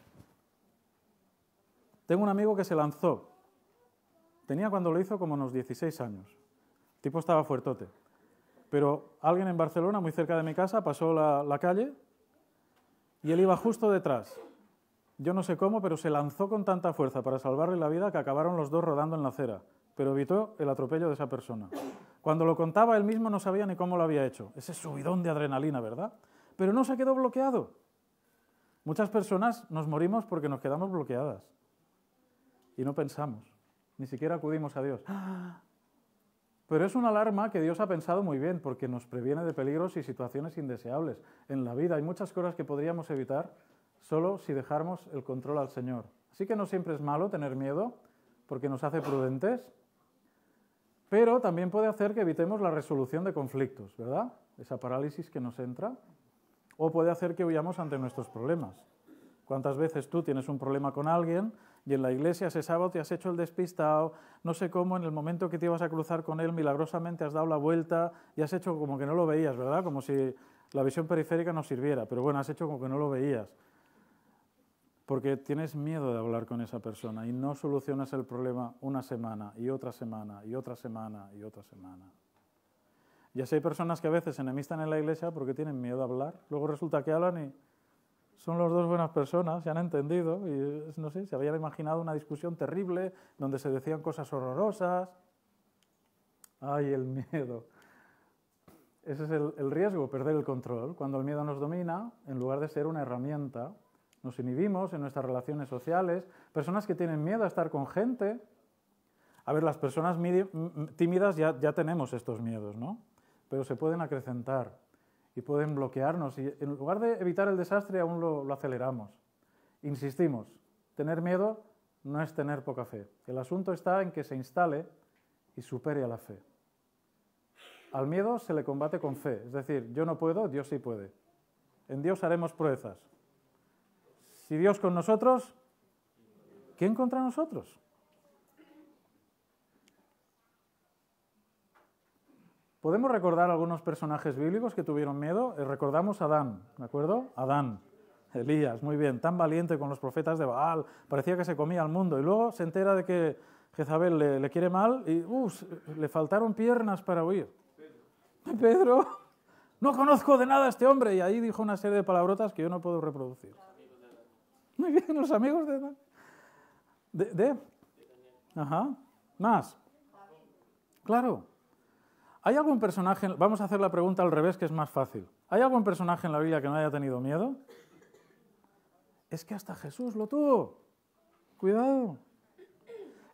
Tengo un amigo que se lanzó. Tenía cuando lo hizo como unos 16 años. El tipo estaba fuertote. Pero alguien en Barcelona, muy cerca de mi casa, pasó la, la calle y él iba justo detrás. Yo no sé cómo, pero se lanzó con tanta fuerza para salvarle la vida que acabaron los dos rodando en la acera, pero evitó el atropello de esa persona. Cuando lo contaba él mismo no sabía ni cómo lo había hecho. Ese subidón de adrenalina, ¿verdad? Pero no se quedó bloqueado. Muchas personas nos morimos porque nos quedamos bloqueadas y no pensamos, ni siquiera acudimos a Dios. Pero es una alarma que Dios ha pensado muy bien porque nos previene de peligros y situaciones indeseables. En la vida hay muchas cosas que podríamos evitar solo si dejáramos el control al Señor. Así que no siempre es malo tener miedo porque nos hace prudentes, pero también puede hacer que evitemos la resolución de conflictos, ¿verdad? Esa parálisis que nos entra o puede hacer que huyamos ante nuestros problemas. ¿Cuántas veces tú tienes un problema con alguien y en la iglesia ese sábado te has hecho el despistado, no sé cómo, en el momento que te ibas a cruzar con él, milagrosamente has dado la vuelta y has hecho como que no lo veías, ¿verdad? Como si la visión periférica no sirviera, pero bueno, has hecho como que no lo veías. Porque tienes miedo de hablar con esa persona y no solucionas el problema una semana y otra semana y otra semana y otra semana. Y así hay personas que a veces se enemistan en la iglesia porque tienen miedo a hablar. Luego resulta que hablan y son los dos buenas personas, se han entendido y no sé, se habían imaginado una discusión terrible donde se decían cosas horrorosas. Ay, el miedo. Ese es el, el, riesgo, perder el control. Cuando el miedo nos domina, en lugar de ser una herramienta, nos inhibimos en nuestras relaciones sociales. Personas que tienen miedo a estar con gente. A ver, las personas tímidas ya, ya tenemos estos miedos, ¿no? pero se pueden acrecentar y pueden bloquearnos. Y en lugar de evitar el desastre, aún lo, lo aceleramos. Insistimos, tener miedo no es tener poca fe. El asunto está en que se instale y supere a la fe. Al miedo se le combate con fe, es decir, yo no puedo, Dios sí puede. En Dios haremos proezas. Si Dios con nosotros, ¿quién contra nosotros? Podemos recordar algunos personajes bíblicos que tuvieron miedo. Eh, recordamos a Adán, ¿de acuerdo? Adán, Elías, muy bien, tan valiente con los profetas de Baal, parecía que se comía al mundo. Y luego se entera de que Jezabel le, quiere mal y le faltaron piernas para huir. Pedro, no conozco de nada a este hombre. Y ahí dijo una serie de palabrotas que yo no puedo reproducir. Muy bien, los amigos de... ¿De? de Ajá. Más. Claro. ¿Hay algún personaje, vamos a hacer la pregunta al revés que es más fácil. ¿Hay algún personaje en la Biblia que no haya tenido miedo? Es que hasta Jesús lo tuvo. Cuidado.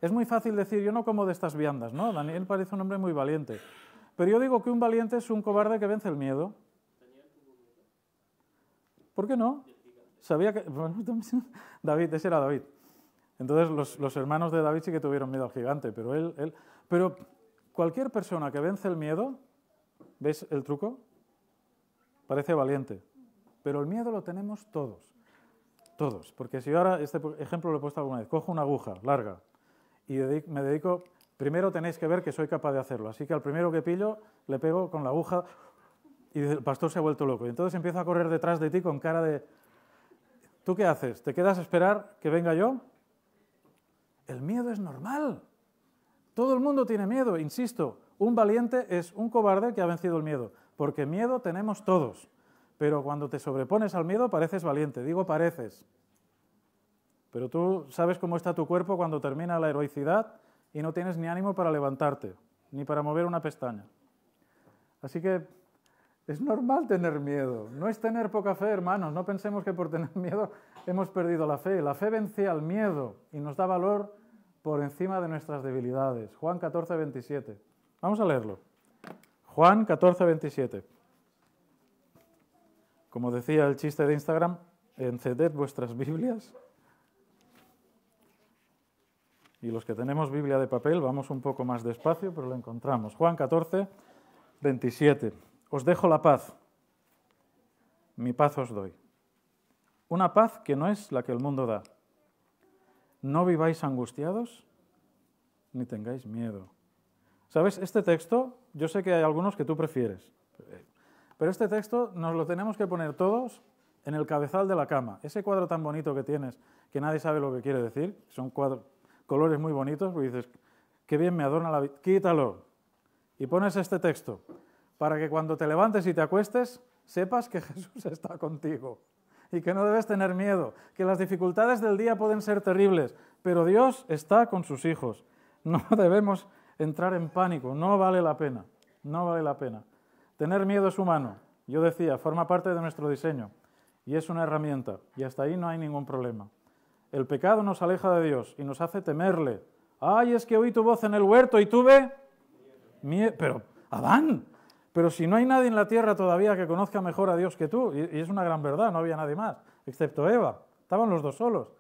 Es muy fácil decir, yo no como de estas viandas, ¿no? Daniel parece un hombre muy valiente. Pero yo digo que un valiente es un cobarde que vence el miedo. ¿Por qué no? Sabía que... David, ese era David. Entonces los, los, hermanos de David sí que tuvieron miedo al gigante, pero él... él pero Cualquier persona que vence el miedo, ¿ves el truco? Parece valiente. Pero el miedo lo tenemos todos. Todos. Porque si ahora, este ejemplo lo he puesto alguna vez, cojo una aguja larga y me dedico, primero tenéis que ver que soy capaz de hacerlo. Así que al primero que pillo le pego con la aguja y el pastor se ha vuelto loco. Y entonces empiezo a correr detrás de ti con cara de, ¿tú qué haces? ¿Te quedas a esperar que venga yo? El miedo es normal. Todo el mundo tiene miedo, insisto. Un valiente es un cobarde que ha vencido el miedo, porque miedo tenemos todos. Pero cuando te sobrepones al miedo pareces valiente, digo pareces. Pero tú sabes cómo está tu cuerpo cuando termina la heroicidad y no tienes ni ánimo para levantarte, ni para mover una pestaña. Así que es normal tener miedo, no es tener poca fe, hermanos, no pensemos que por tener miedo hemos perdido la fe. La fe vence al miedo y nos da valor por encima de nuestras debilidades. Juan 14, 27. Vamos a leerlo. Juan 14, 27. Como decía el chiste de Instagram, encended vuestras Biblias. Y los que tenemos Biblia de papel, vamos un poco más despacio, pero lo encontramos. Juan 14, 27. Os dejo la paz. Mi paz os doy. Una paz que no es la que el mundo da. No viváis angustiados ni tengáis miedo. ¿Sabes? Este texto, yo sé que hay algunos que tú prefieres, pero este texto nos lo tenemos que poner todos en el cabezal de la cama. Ese cuadro tan bonito que tienes, que nadie sabe lo que quiere decir, son colores muy bonitos, y dices, qué bien me adorna la vida, quítalo. Y pones este texto para que cuando te levantes y te acuestes, sepas que Jesús está contigo y que no debes tener miedo, que las dificultades del día pueden ser terribles, pero Dios está con sus hijos. No debemos entrar en pánico, no vale la pena, no vale la pena. Tener miedo es humano, yo decía, forma parte de nuestro diseño y es una herramienta y hasta ahí no hay ningún problema. El pecado nos aleja de Dios y nos hace temerle. Ay, es que oí tu voz en el huerto y tuve miedo. Pero, Adán, pero si no hay nadie en la tierra todavía que conozca mejor a Dios que tú, y, es una gran verdad, no había nadie más, excepto Eva, estaban los dos solos.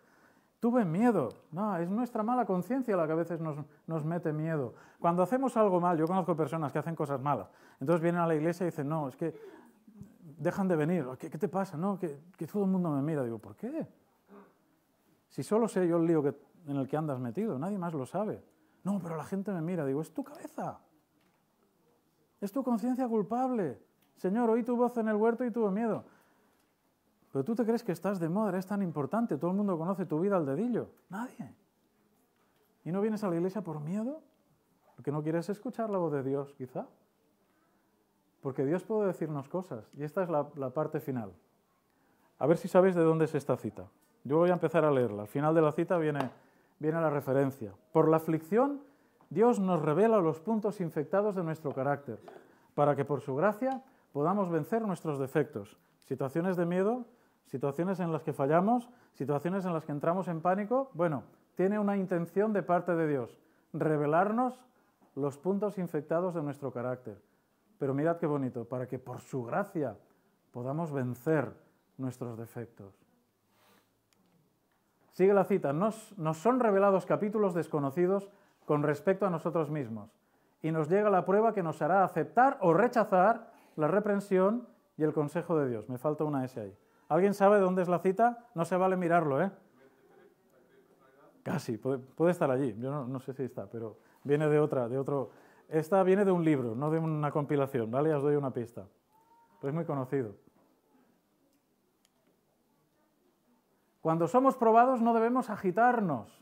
Tuve miedo. No, es nuestra mala conciencia la que a veces nos, mete miedo. Cuando hacemos algo mal, yo conozco personas que hacen cosas malas, entonces vienen a la iglesia y dicen, no, es que dejan de venir. ¿Qué, te pasa? No, que, que, todo el mundo me mira. Digo, ¿por qué? Si solo sé yo el lío que, en el que andas metido, nadie más lo sabe. No, pero la gente me mira. Digo, es tu cabeza. Es tu conciencia culpable. Señor, oí tu voz en el huerto y tuve miedo. Pero tú te crees que estás de moda, eres tan importante, todo el mundo conoce tu vida al dedillo. Nadie. ¿Y no vienes a la iglesia por miedo? Porque no quieres escuchar la voz de Dios, quizá. Porque Dios puede decirnos cosas. Y esta es la, parte final. A ver si sabéis de dónde es esta cita. Yo voy a empezar a leerla. Al final de la cita viene, viene la referencia. Por la aflicción Dios nos revela los puntos infectados de nuestro carácter, para que por su gracia podamos vencer nuestros defectos, situaciones de miedo, situaciones en las que fallamos, situaciones en las que entramos en pánico. Bueno, tiene una intención de parte de Dios, revelarnos los puntos infectados de nuestro carácter. Pero mirad qué bonito, para que por su gracia podamos vencer nuestros defectos. Sigue la cita, nos, nos son revelados capítulos desconocidos con respecto a nosotros mismos. Y nos llega la prueba que nos hará aceptar o rechazar la reprensión y el consejo de Dios. Me falta una S ahí. ¿Alguien sabe dónde es la cita? No se vale mirarlo, ¿eh? Casi, puede, estar allí. Yo no, sé si está, pero viene de otra, de otro. Esta viene de un libro, no de una compilación, ¿vale? os doy una pista. Pues es muy conocido. Cuando somos probados no debemos agitarnos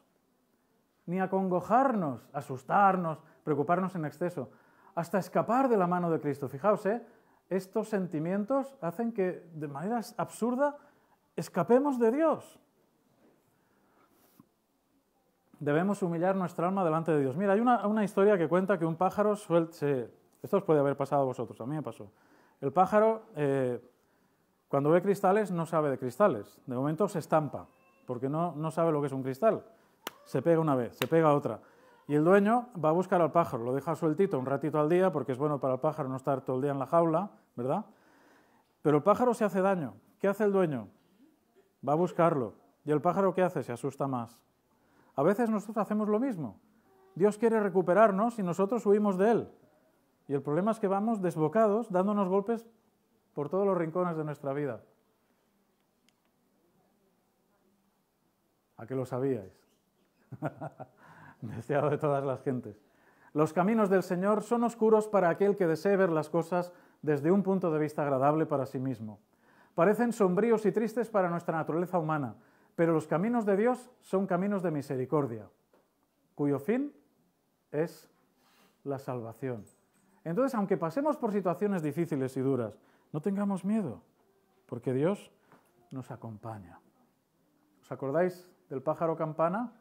ni acongojarnos, asustarnos, preocuparnos en exceso, hasta escapar de la mano de Cristo. Fijaos, ¿eh? estos sentimientos hacen que de manera absurda escapemos de Dios. Debemos humillar nuestra alma delante de Dios. Mira, hay una, historia que cuenta que un pájaro suelte... Esto os puede haber pasado a vosotros, a mí me pasó. El pájaro, eh, cuando ve cristales, no sabe de cristales. De momento se estampa, porque no, no sabe lo que es un cristal se pega una vez, se pega otra. Y el dueño va a buscar al pájaro, lo deja sueltito un ratito al día, porque es bueno para el pájaro no estar todo el día en la jaula, ¿verdad? Pero el pájaro se hace daño. ¿Qué hace el dueño? Va a buscarlo. ¿Y el pájaro qué hace? Se asusta más. A veces nosotros hacemos lo mismo. Dios quiere recuperarnos y nosotros huimos de Él. Y el problema es que vamos desbocados, dándonos golpes por todos los rincones de nuestra vida. ¿A qué lo sabíais? Deseado de todas las gentes. Los caminos del Señor son oscuros para aquel que desee ver las cosas desde un punto de vista agradable para sí mismo. Parecen sombríos y tristes para nuestra naturaleza humana, pero los caminos de Dios son caminos de misericordia, cuyo fin es la salvación. Entonces, aunque pasemos por situaciones difíciles y duras, no tengamos miedo, porque Dios nos acompaña. ¿Os acordáis del pájaro campana?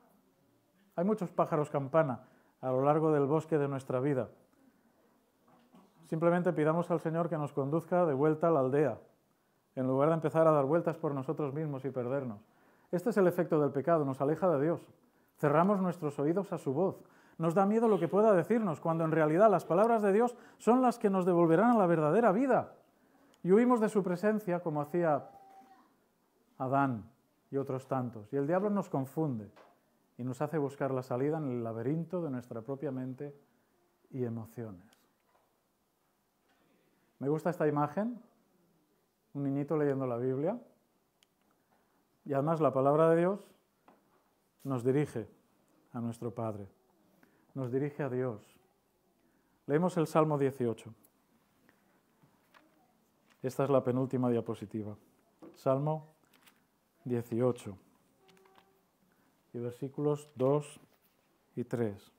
Hay muchos pájaros campana a lo largo del bosque de nuestra vida. Simplemente pidamos al Señor que nos conduzca de vuelta a la aldea, en lugar de empezar a dar vueltas por nosotros mismos y perdernos. Este es el efecto del pecado, nos aleja de Dios. Cerramos nuestros oídos a su voz. Nos da miedo lo que pueda decirnos, cuando en realidad las palabras de Dios son las que nos devolverán a la verdadera vida. Y huimos de su presencia como hacía Adán y otros tantos. Y el diablo nos confunde y nos hace buscar la salida en el laberinto de nuestra propia mente y emociones. Me gusta esta imagen, un niñito leyendo la Biblia. Y además la palabra de Dios nos dirige a nuestro Padre, nos dirige a Dios. Leemos el Salmo 18. Esta es la penúltima diapositiva. Salmo 18 y versículos 2 y 3.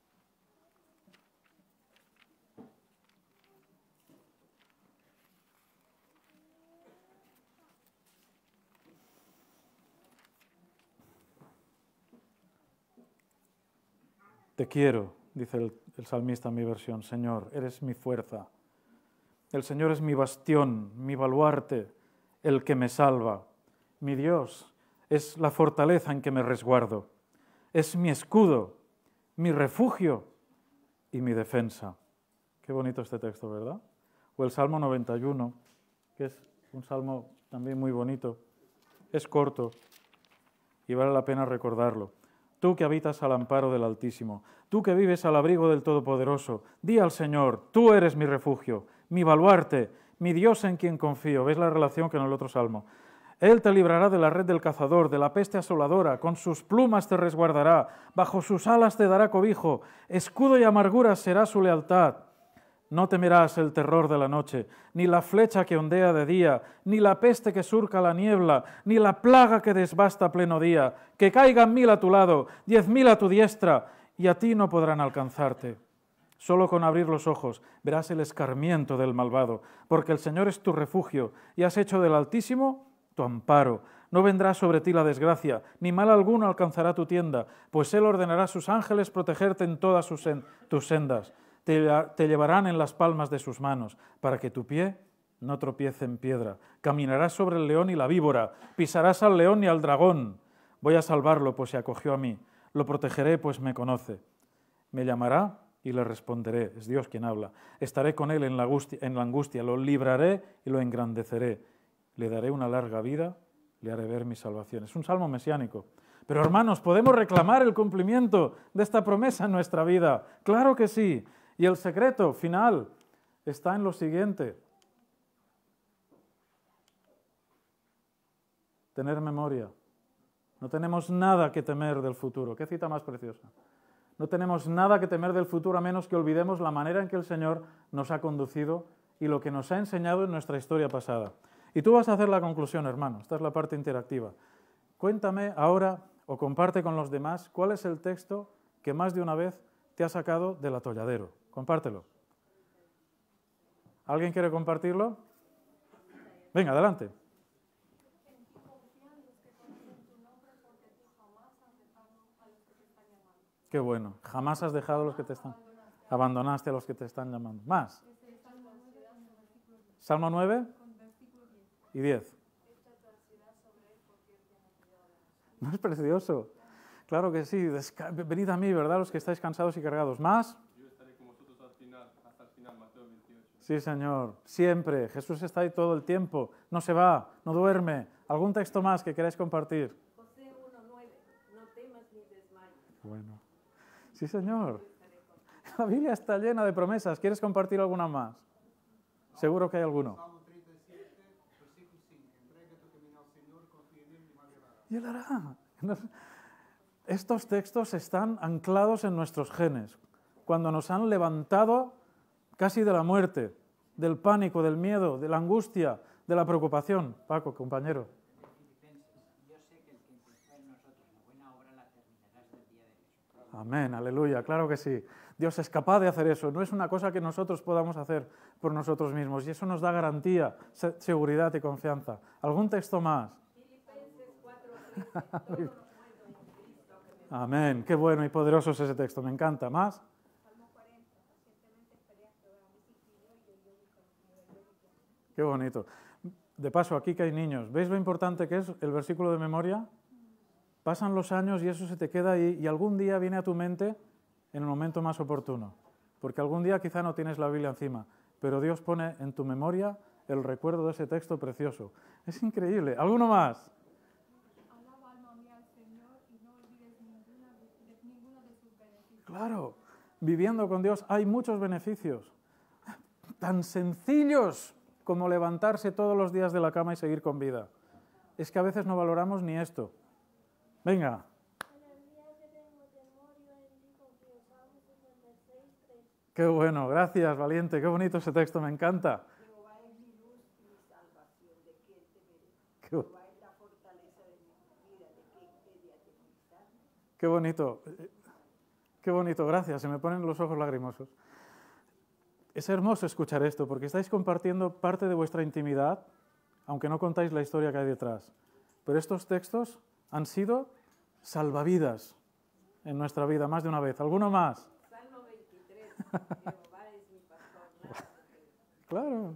Te quiero, dice el, el, salmista en mi versión, Señor, eres mi fuerza. El Señor es mi bastión, mi baluarte, el que me salva. Mi Dios es la fortaleza en que me resguardo. Es mi escudo, mi refugio y mi defensa. Qué bonito este texto, ¿verdad? O el Salmo 91, que es un salmo también muy bonito. Es corto y vale la pena recordarlo tú que habitas al amparo del Altísimo, tú que vives al abrigo del Todopoderoso, di al Señor, tú eres mi refugio, mi baluarte, mi Dios en quien confío. ¿Ves la relación que en el otro salmo? Él te librará de la red del cazador, de la peste asoladora, con sus plumas te resguardará, bajo sus alas te dará cobijo, escudo y amargura será su lealtad. No temerás el terror de la noche, ni la flecha que ondea de día, ni la peste que surca la niebla, ni la plaga que desbasta pleno día. Que caigan mil a tu lado, diez mil a tu diestra, y a ti no podrán alcanzarte. Solo con abrir los ojos verás el escarmiento del malvado, porque el Señor es tu refugio, y has hecho del Altísimo tu amparo. No vendrá sobre ti la desgracia, ni mal alguno alcanzará tu tienda, pues Él ordenará a sus ángeles protegerte en todas tus sendas te, llevarán en las palmas de sus manos, para que tu pie no tropiece en piedra. Caminarás sobre el león y la víbora, pisarás al león y al dragón. Voy a salvarlo, pues se acogió a mí. Lo protegeré, pues me conoce. Me llamará y le responderé. Es Dios quien habla. Estaré con él en la, angustia, en la angustia, lo libraré y lo engrandeceré. Le daré una larga vida, le haré ver mi salvación. Es un salmo mesiánico. Pero hermanos, ¿podemos reclamar el cumplimiento de esta promesa en nuestra vida? Claro que sí. Y el secreto final está en lo siguiente. Tener memoria. No tenemos nada que temer del futuro. Qué cita más preciosa. No tenemos nada que temer del futuro a menos que olvidemos la manera en que el Señor nos ha conducido y lo que nos ha enseñado en nuestra historia pasada. Y tú vas a hacer la conclusión, hermano. Esta es la parte interactiva. Cuéntame ahora o comparte con los demás cuál es el texto que más de una vez te ha sacado del atolladero. Compártelo. ¿Alguien quiere compartirlo? Venga, adelante. Qué bueno. Jamás has dejado a los que te están. Abandonaste a los que te están llamando. Más. Salmo 9 y 10. ¿No es precioso? Claro que sí. Venid a mí, ¿verdad? Los que estáis cansados y cargados. Más. Sí, Señor, siempre. Jesús está ahí todo el tiempo. No se va, no duerme. ¿Algún texto más que queráis compartir? José 1.9. No temas ni desmayes. Bueno. Sí, Señor. La Biblia está llena de promesas. ¿Quieres compartir alguna más? Seguro que hay alguno. Salmo 37, versículo 5. Entrega tu camino al Señor, confía en Él y Él hará. Estos textos están anclados en nuestros genes. Cuando nos han levantado casi de la muerte, del pánico, del miedo, de la angustia, de la preocupación. Paco, compañero. Amén, aleluya, claro que sí. Dios es capaz de hacer eso, no es una cosa que nosotros podamos hacer por nosotros mismos y eso nos da garantía, seguridad y confianza. ¿Algún texto más? Amén, qué bueno y poderoso es ese texto, me encanta. ¿Más? Qué bonito. De paso, aquí que hay niños, ¿veis lo importante que es el versículo de memoria? Pasan los años y eso se te queda ahí y algún día viene a tu mente en el momento más oportuno. Porque algún día quizá no tienes la Biblia encima, pero Dios pone en tu memoria el recuerdo de ese texto precioso. Es increíble. ¿Alguno más? Claro, viviendo con Dios hay muchos beneficios tan sencillos como levantarse todos los días de la cama y seguir con vida. Es que a veces no valoramos ni esto. Venga, En el día que tengo temor, yo bendigo que Salmo 56, 3. qué bueno, gracias, valiente, qué bonito ese texto, me encanta. Qué, qué bonito, qué bonito, gracias, se me ponen los ojos lagrimosos. Es hermoso escuchar esto porque estáis compartiendo parte de vuestra intimidad, aunque no contáis la historia que hay detrás. Pero estos textos han sido salvavidas en nuestra vida más de una vez. ¿Alguno más? Salmo 23, Jehová es mi pastor, nada. Claro.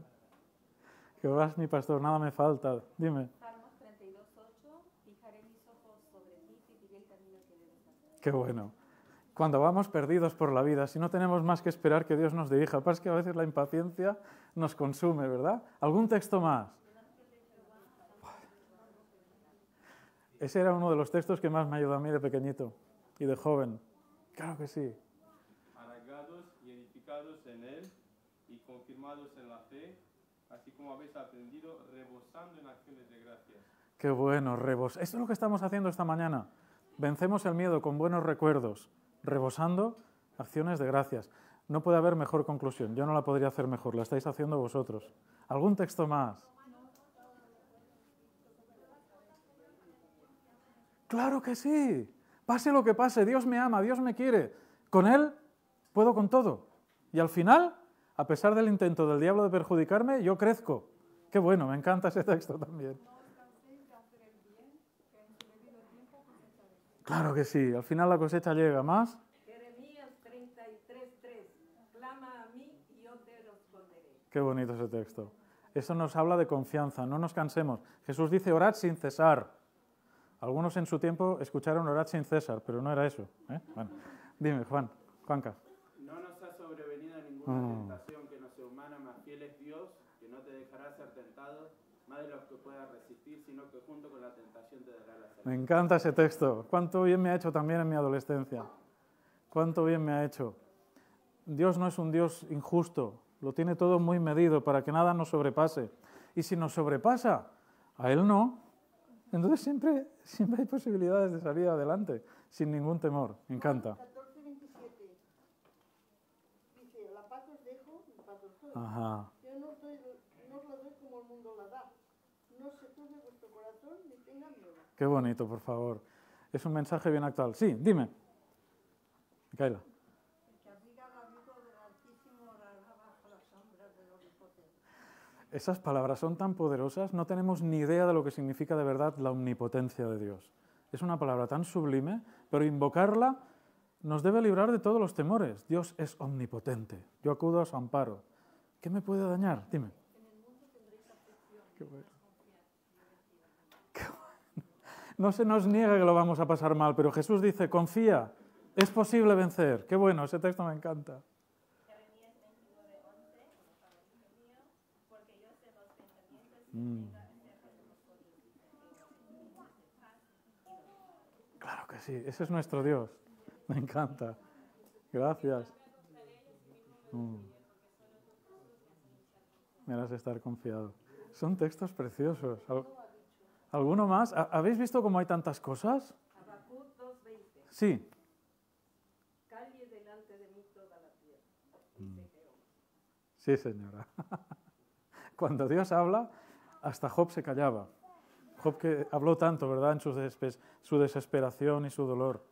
Jehová es mi pastor, nada me falta. Dime. Salmos 32, 8. Fijaré mis ojos sobre ti, seguiré el camino que debes hacer. Qué bueno. Cuando vamos perdidos por la vida, si no tenemos más que esperar que Dios nos dirija, pasa que a veces la impaciencia nos consume, ¿verdad? ¿Algún texto más? Ese era uno de los textos que más me ayudó a mí de pequeñito y de joven. Claro que sí. arraigados y edificados en Él y confirmados en la fe, así como habéis aprendido, rebosando en acciones de gracias. Qué bueno, rebos. Esto es lo que estamos haciendo esta mañana. Vencemos el miedo con buenos recuerdos, rebosando acciones de gracias. No puede haber mejor conclusión. Yo no la podría hacer mejor, la estáis haciendo vosotros. ¿Algún texto más? Claro que sí. Pase lo que pase, Dios me ama, Dios me quiere. Con Él puedo con todo. Y al final, a pesar del intento del diablo de perjudicarme, yo crezco. Qué bueno, me encanta ese texto también. Claro que sí, al final la cosecha llega más. Jeremías 33, 3, clama a mí y yo te responderé. Qué bonito ese texto. Eso nos habla de confianza, no nos cansemos. Jesús dice orad sin cesar. Algunos en su tiempo escucharon orad sin cesar, pero no era eso. ¿eh? Bueno, dime, Juan, Juanca. No nos ha sobrevenido ninguna Mm. tentación que no sea humana, más fiel es Dios, que no te dejará ser tentado, más de lo que puedas resistir, sino que junto con la tentación te dará la salida. Me encanta ese texto. Cuánto bien me ha hecho también en mi adolescencia. Cuánto bien me ha hecho. Dios no es un Dios injusto, lo tiene todo muy medido para que nada nos sobrepase. Y si nos sobrepasa, a Él no, entonces siempre, siempre hay posibilidades de salir adelante, sin ningún temor. Me encanta. 14, 27. Dice, la paz os dejo, mi paz os doy. Ajá. Yo no, os doy, no os la doy como el mundo la da. No se turbe vuestro corazón ni tenga miedo. Qué bonito, por favor. Es un mensaje bien actual. Sí, dime. Micaela. Que abriga al abrigo del Altísimo orará bajo las sombras del Omnipotente. Esas palabras son tan poderosas, no tenemos ni idea de lo que significa de verdad la omnipotencia de Dios. Es una palabra tan sublime, pero invocarla nos debe librar de todos los temores. Dios es omnipotente. Yo acudo a su amparo. ¿Qué me puede dañar? Dime. Qué bueno. Qué bueno. No se nos niega que lo vamos a pasar mal, pero Jesús dice, confía, es posible vencer. Qué bueno, ese texto me encanta. Jeremías 29, 11. Hijo mío, porque yo sé los pensamientos que Mm. Claro que sí, ese es nuestro Dios. Me encanta. Gracias. Mm. Me harás estar confiado. Son textos preciosos. Al- ¿Alguno más? ¿Ha- ¿Habéis visto cómo hay tantas cosas? Habacuc 2.20, Sí. calle delante de mí toda la tierra, dice Jehová. Sí, señora. Cuando Dios habla, hasta Job se callaba. Job que habló tanto, ¿verdad?, en su desesperación y su dolor.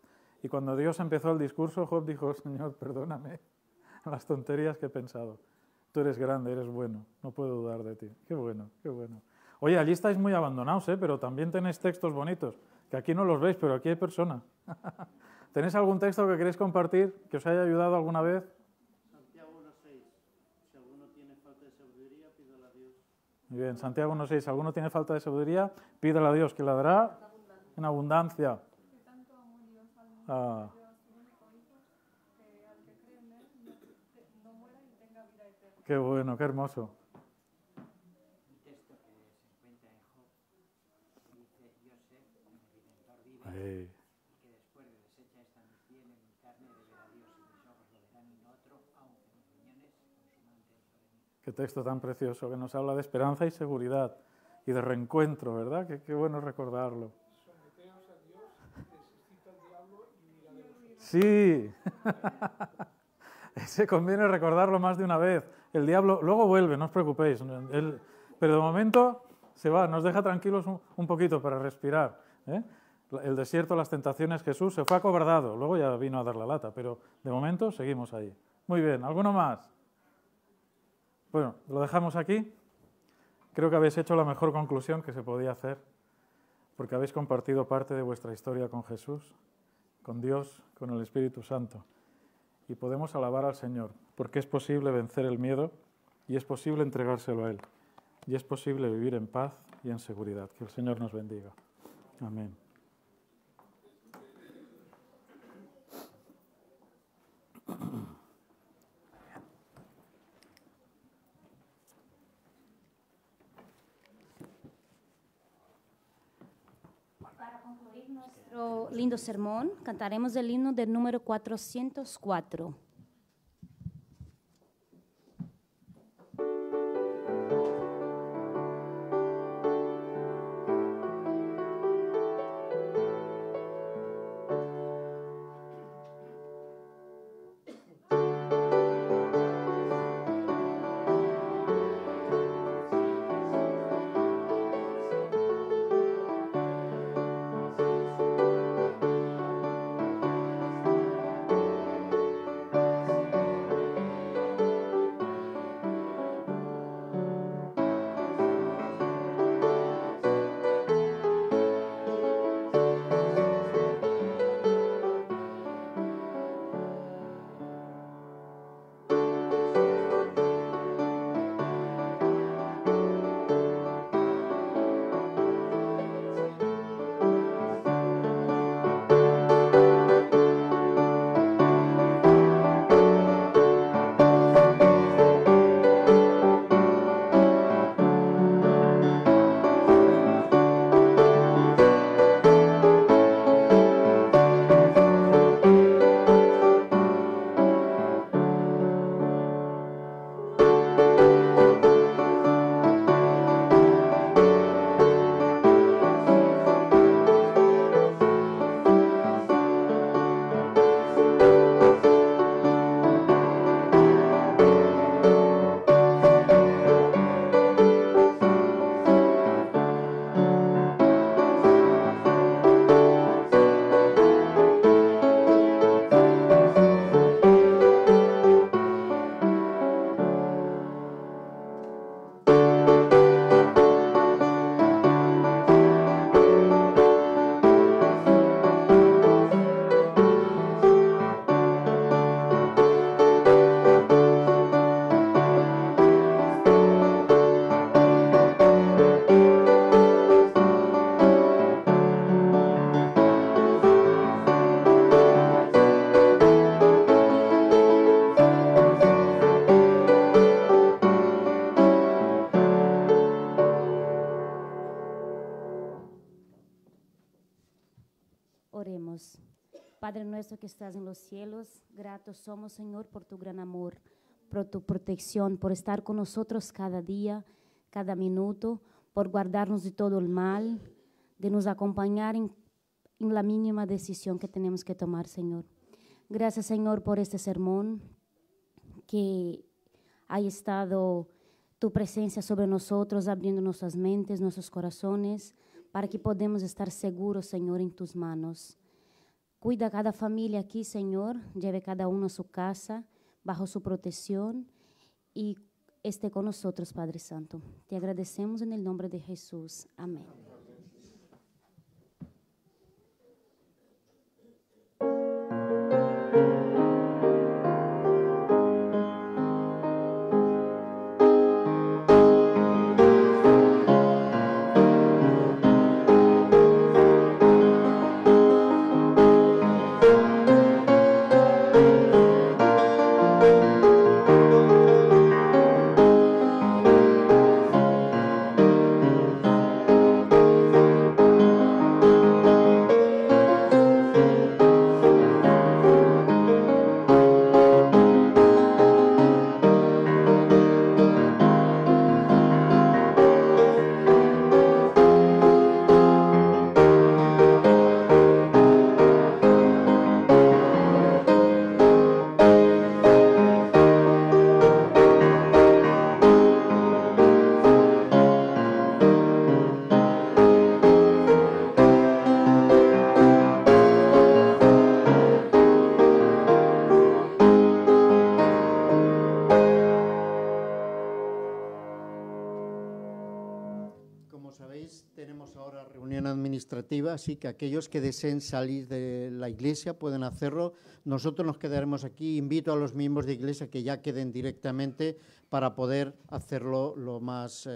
Y cuando Dios empezó el discurso, Job dijo, Señor, perdóname las tonterías que he pensado. Tú eres grande, eres bueno, no puedo dudar de ti. Qué bueno, qué bueno. Oye, allí estáis muy abandonados, ¿eh? pero también tenéis textos bonitos, que aquí no los veis, pero aquí hay personas. ¿Tenéis algún texto que queréis compartir, que os haya ayudado alguna vez? Santiago 1.6. Si alguno tiene falta de sabiduría, pídala a Dios. Muy bien, Santiago 1.6. Si alguno tiene falta de sabiduría, pídale a Dios, que la dará en abundancia. Ah, que dio a su único hijo, que al que cree en él no, te- no muera y tenga vida eterna. qué bueno, qué hermoso. Un texto que se encuentra en Job dice, yo sé que mi y que después de deshecha esta mi piel en mi carne de ver a Dios y mis ojos lo verán y no otro, aunque mis riñones consuman dentro de mí. Qué texto tan precioso que nos habla de esperanza y seguridad y de reencuentro, ¿verdad? Qué, qué bueno recordarlo. Someteos a Dios, resistid al diablo y. Sí, se conviene recordarlo más de una vez. El diablo luego vuelve, no os preocupéis. Él- pero de momento se va, nos deja tranquilos un, un poquito para respirar. ¿eh? El desierto, las tentaciones, Jesús se fue acobardado, luego ya vino a dar la lata, pero de momento seguimos ahí. Muy bien, ¿alguno más? Bueno, lo dejamos aquí. Creo que habéis hecho la mejor conclusión que se podía hacer, porque habéis compartido parte de vuestra historia con Jesús, con Dios, con el Espíritu Santo. Y podemos alabar al Señor, porque es posible vencer el miedo y es posible entregárselo a Él. Y es posible vivir en paz y en seguridad. Que el Señor nos bendiga. Amén. Para concluir nuestro lindo sermón, cantaremos el himno del número 404. Que estás en los cielos, gratos somos, Señor, por tu gran amor, por tu protección, por estar con nosotros cada día, cada minuto, por guardarnos de todo el mal, de nos acompañar en, en la mínima decisión que tenemos que tomar, Señor. Gracias, Señor, por este sermón, que haya estado tu presencia sobre nosotros, abriendo nuestras mentes, nuestros corazones, para que podamos estar seguros, Señor, en tus manos. Cuida cada familia aquí, Señor, lleve cada uno a su casa, bajo su protección y esté con nosotros, Padre Santo. Te agradecemos en el nombre de Jesús. Amén. Así que aquellos que deseen salir de la iglesia pueden hacerlo. Nosotros nos quedaremos aquí. Invito a los miembros de iglesia que ya queden directamente para poder hacerlo lo más... eh,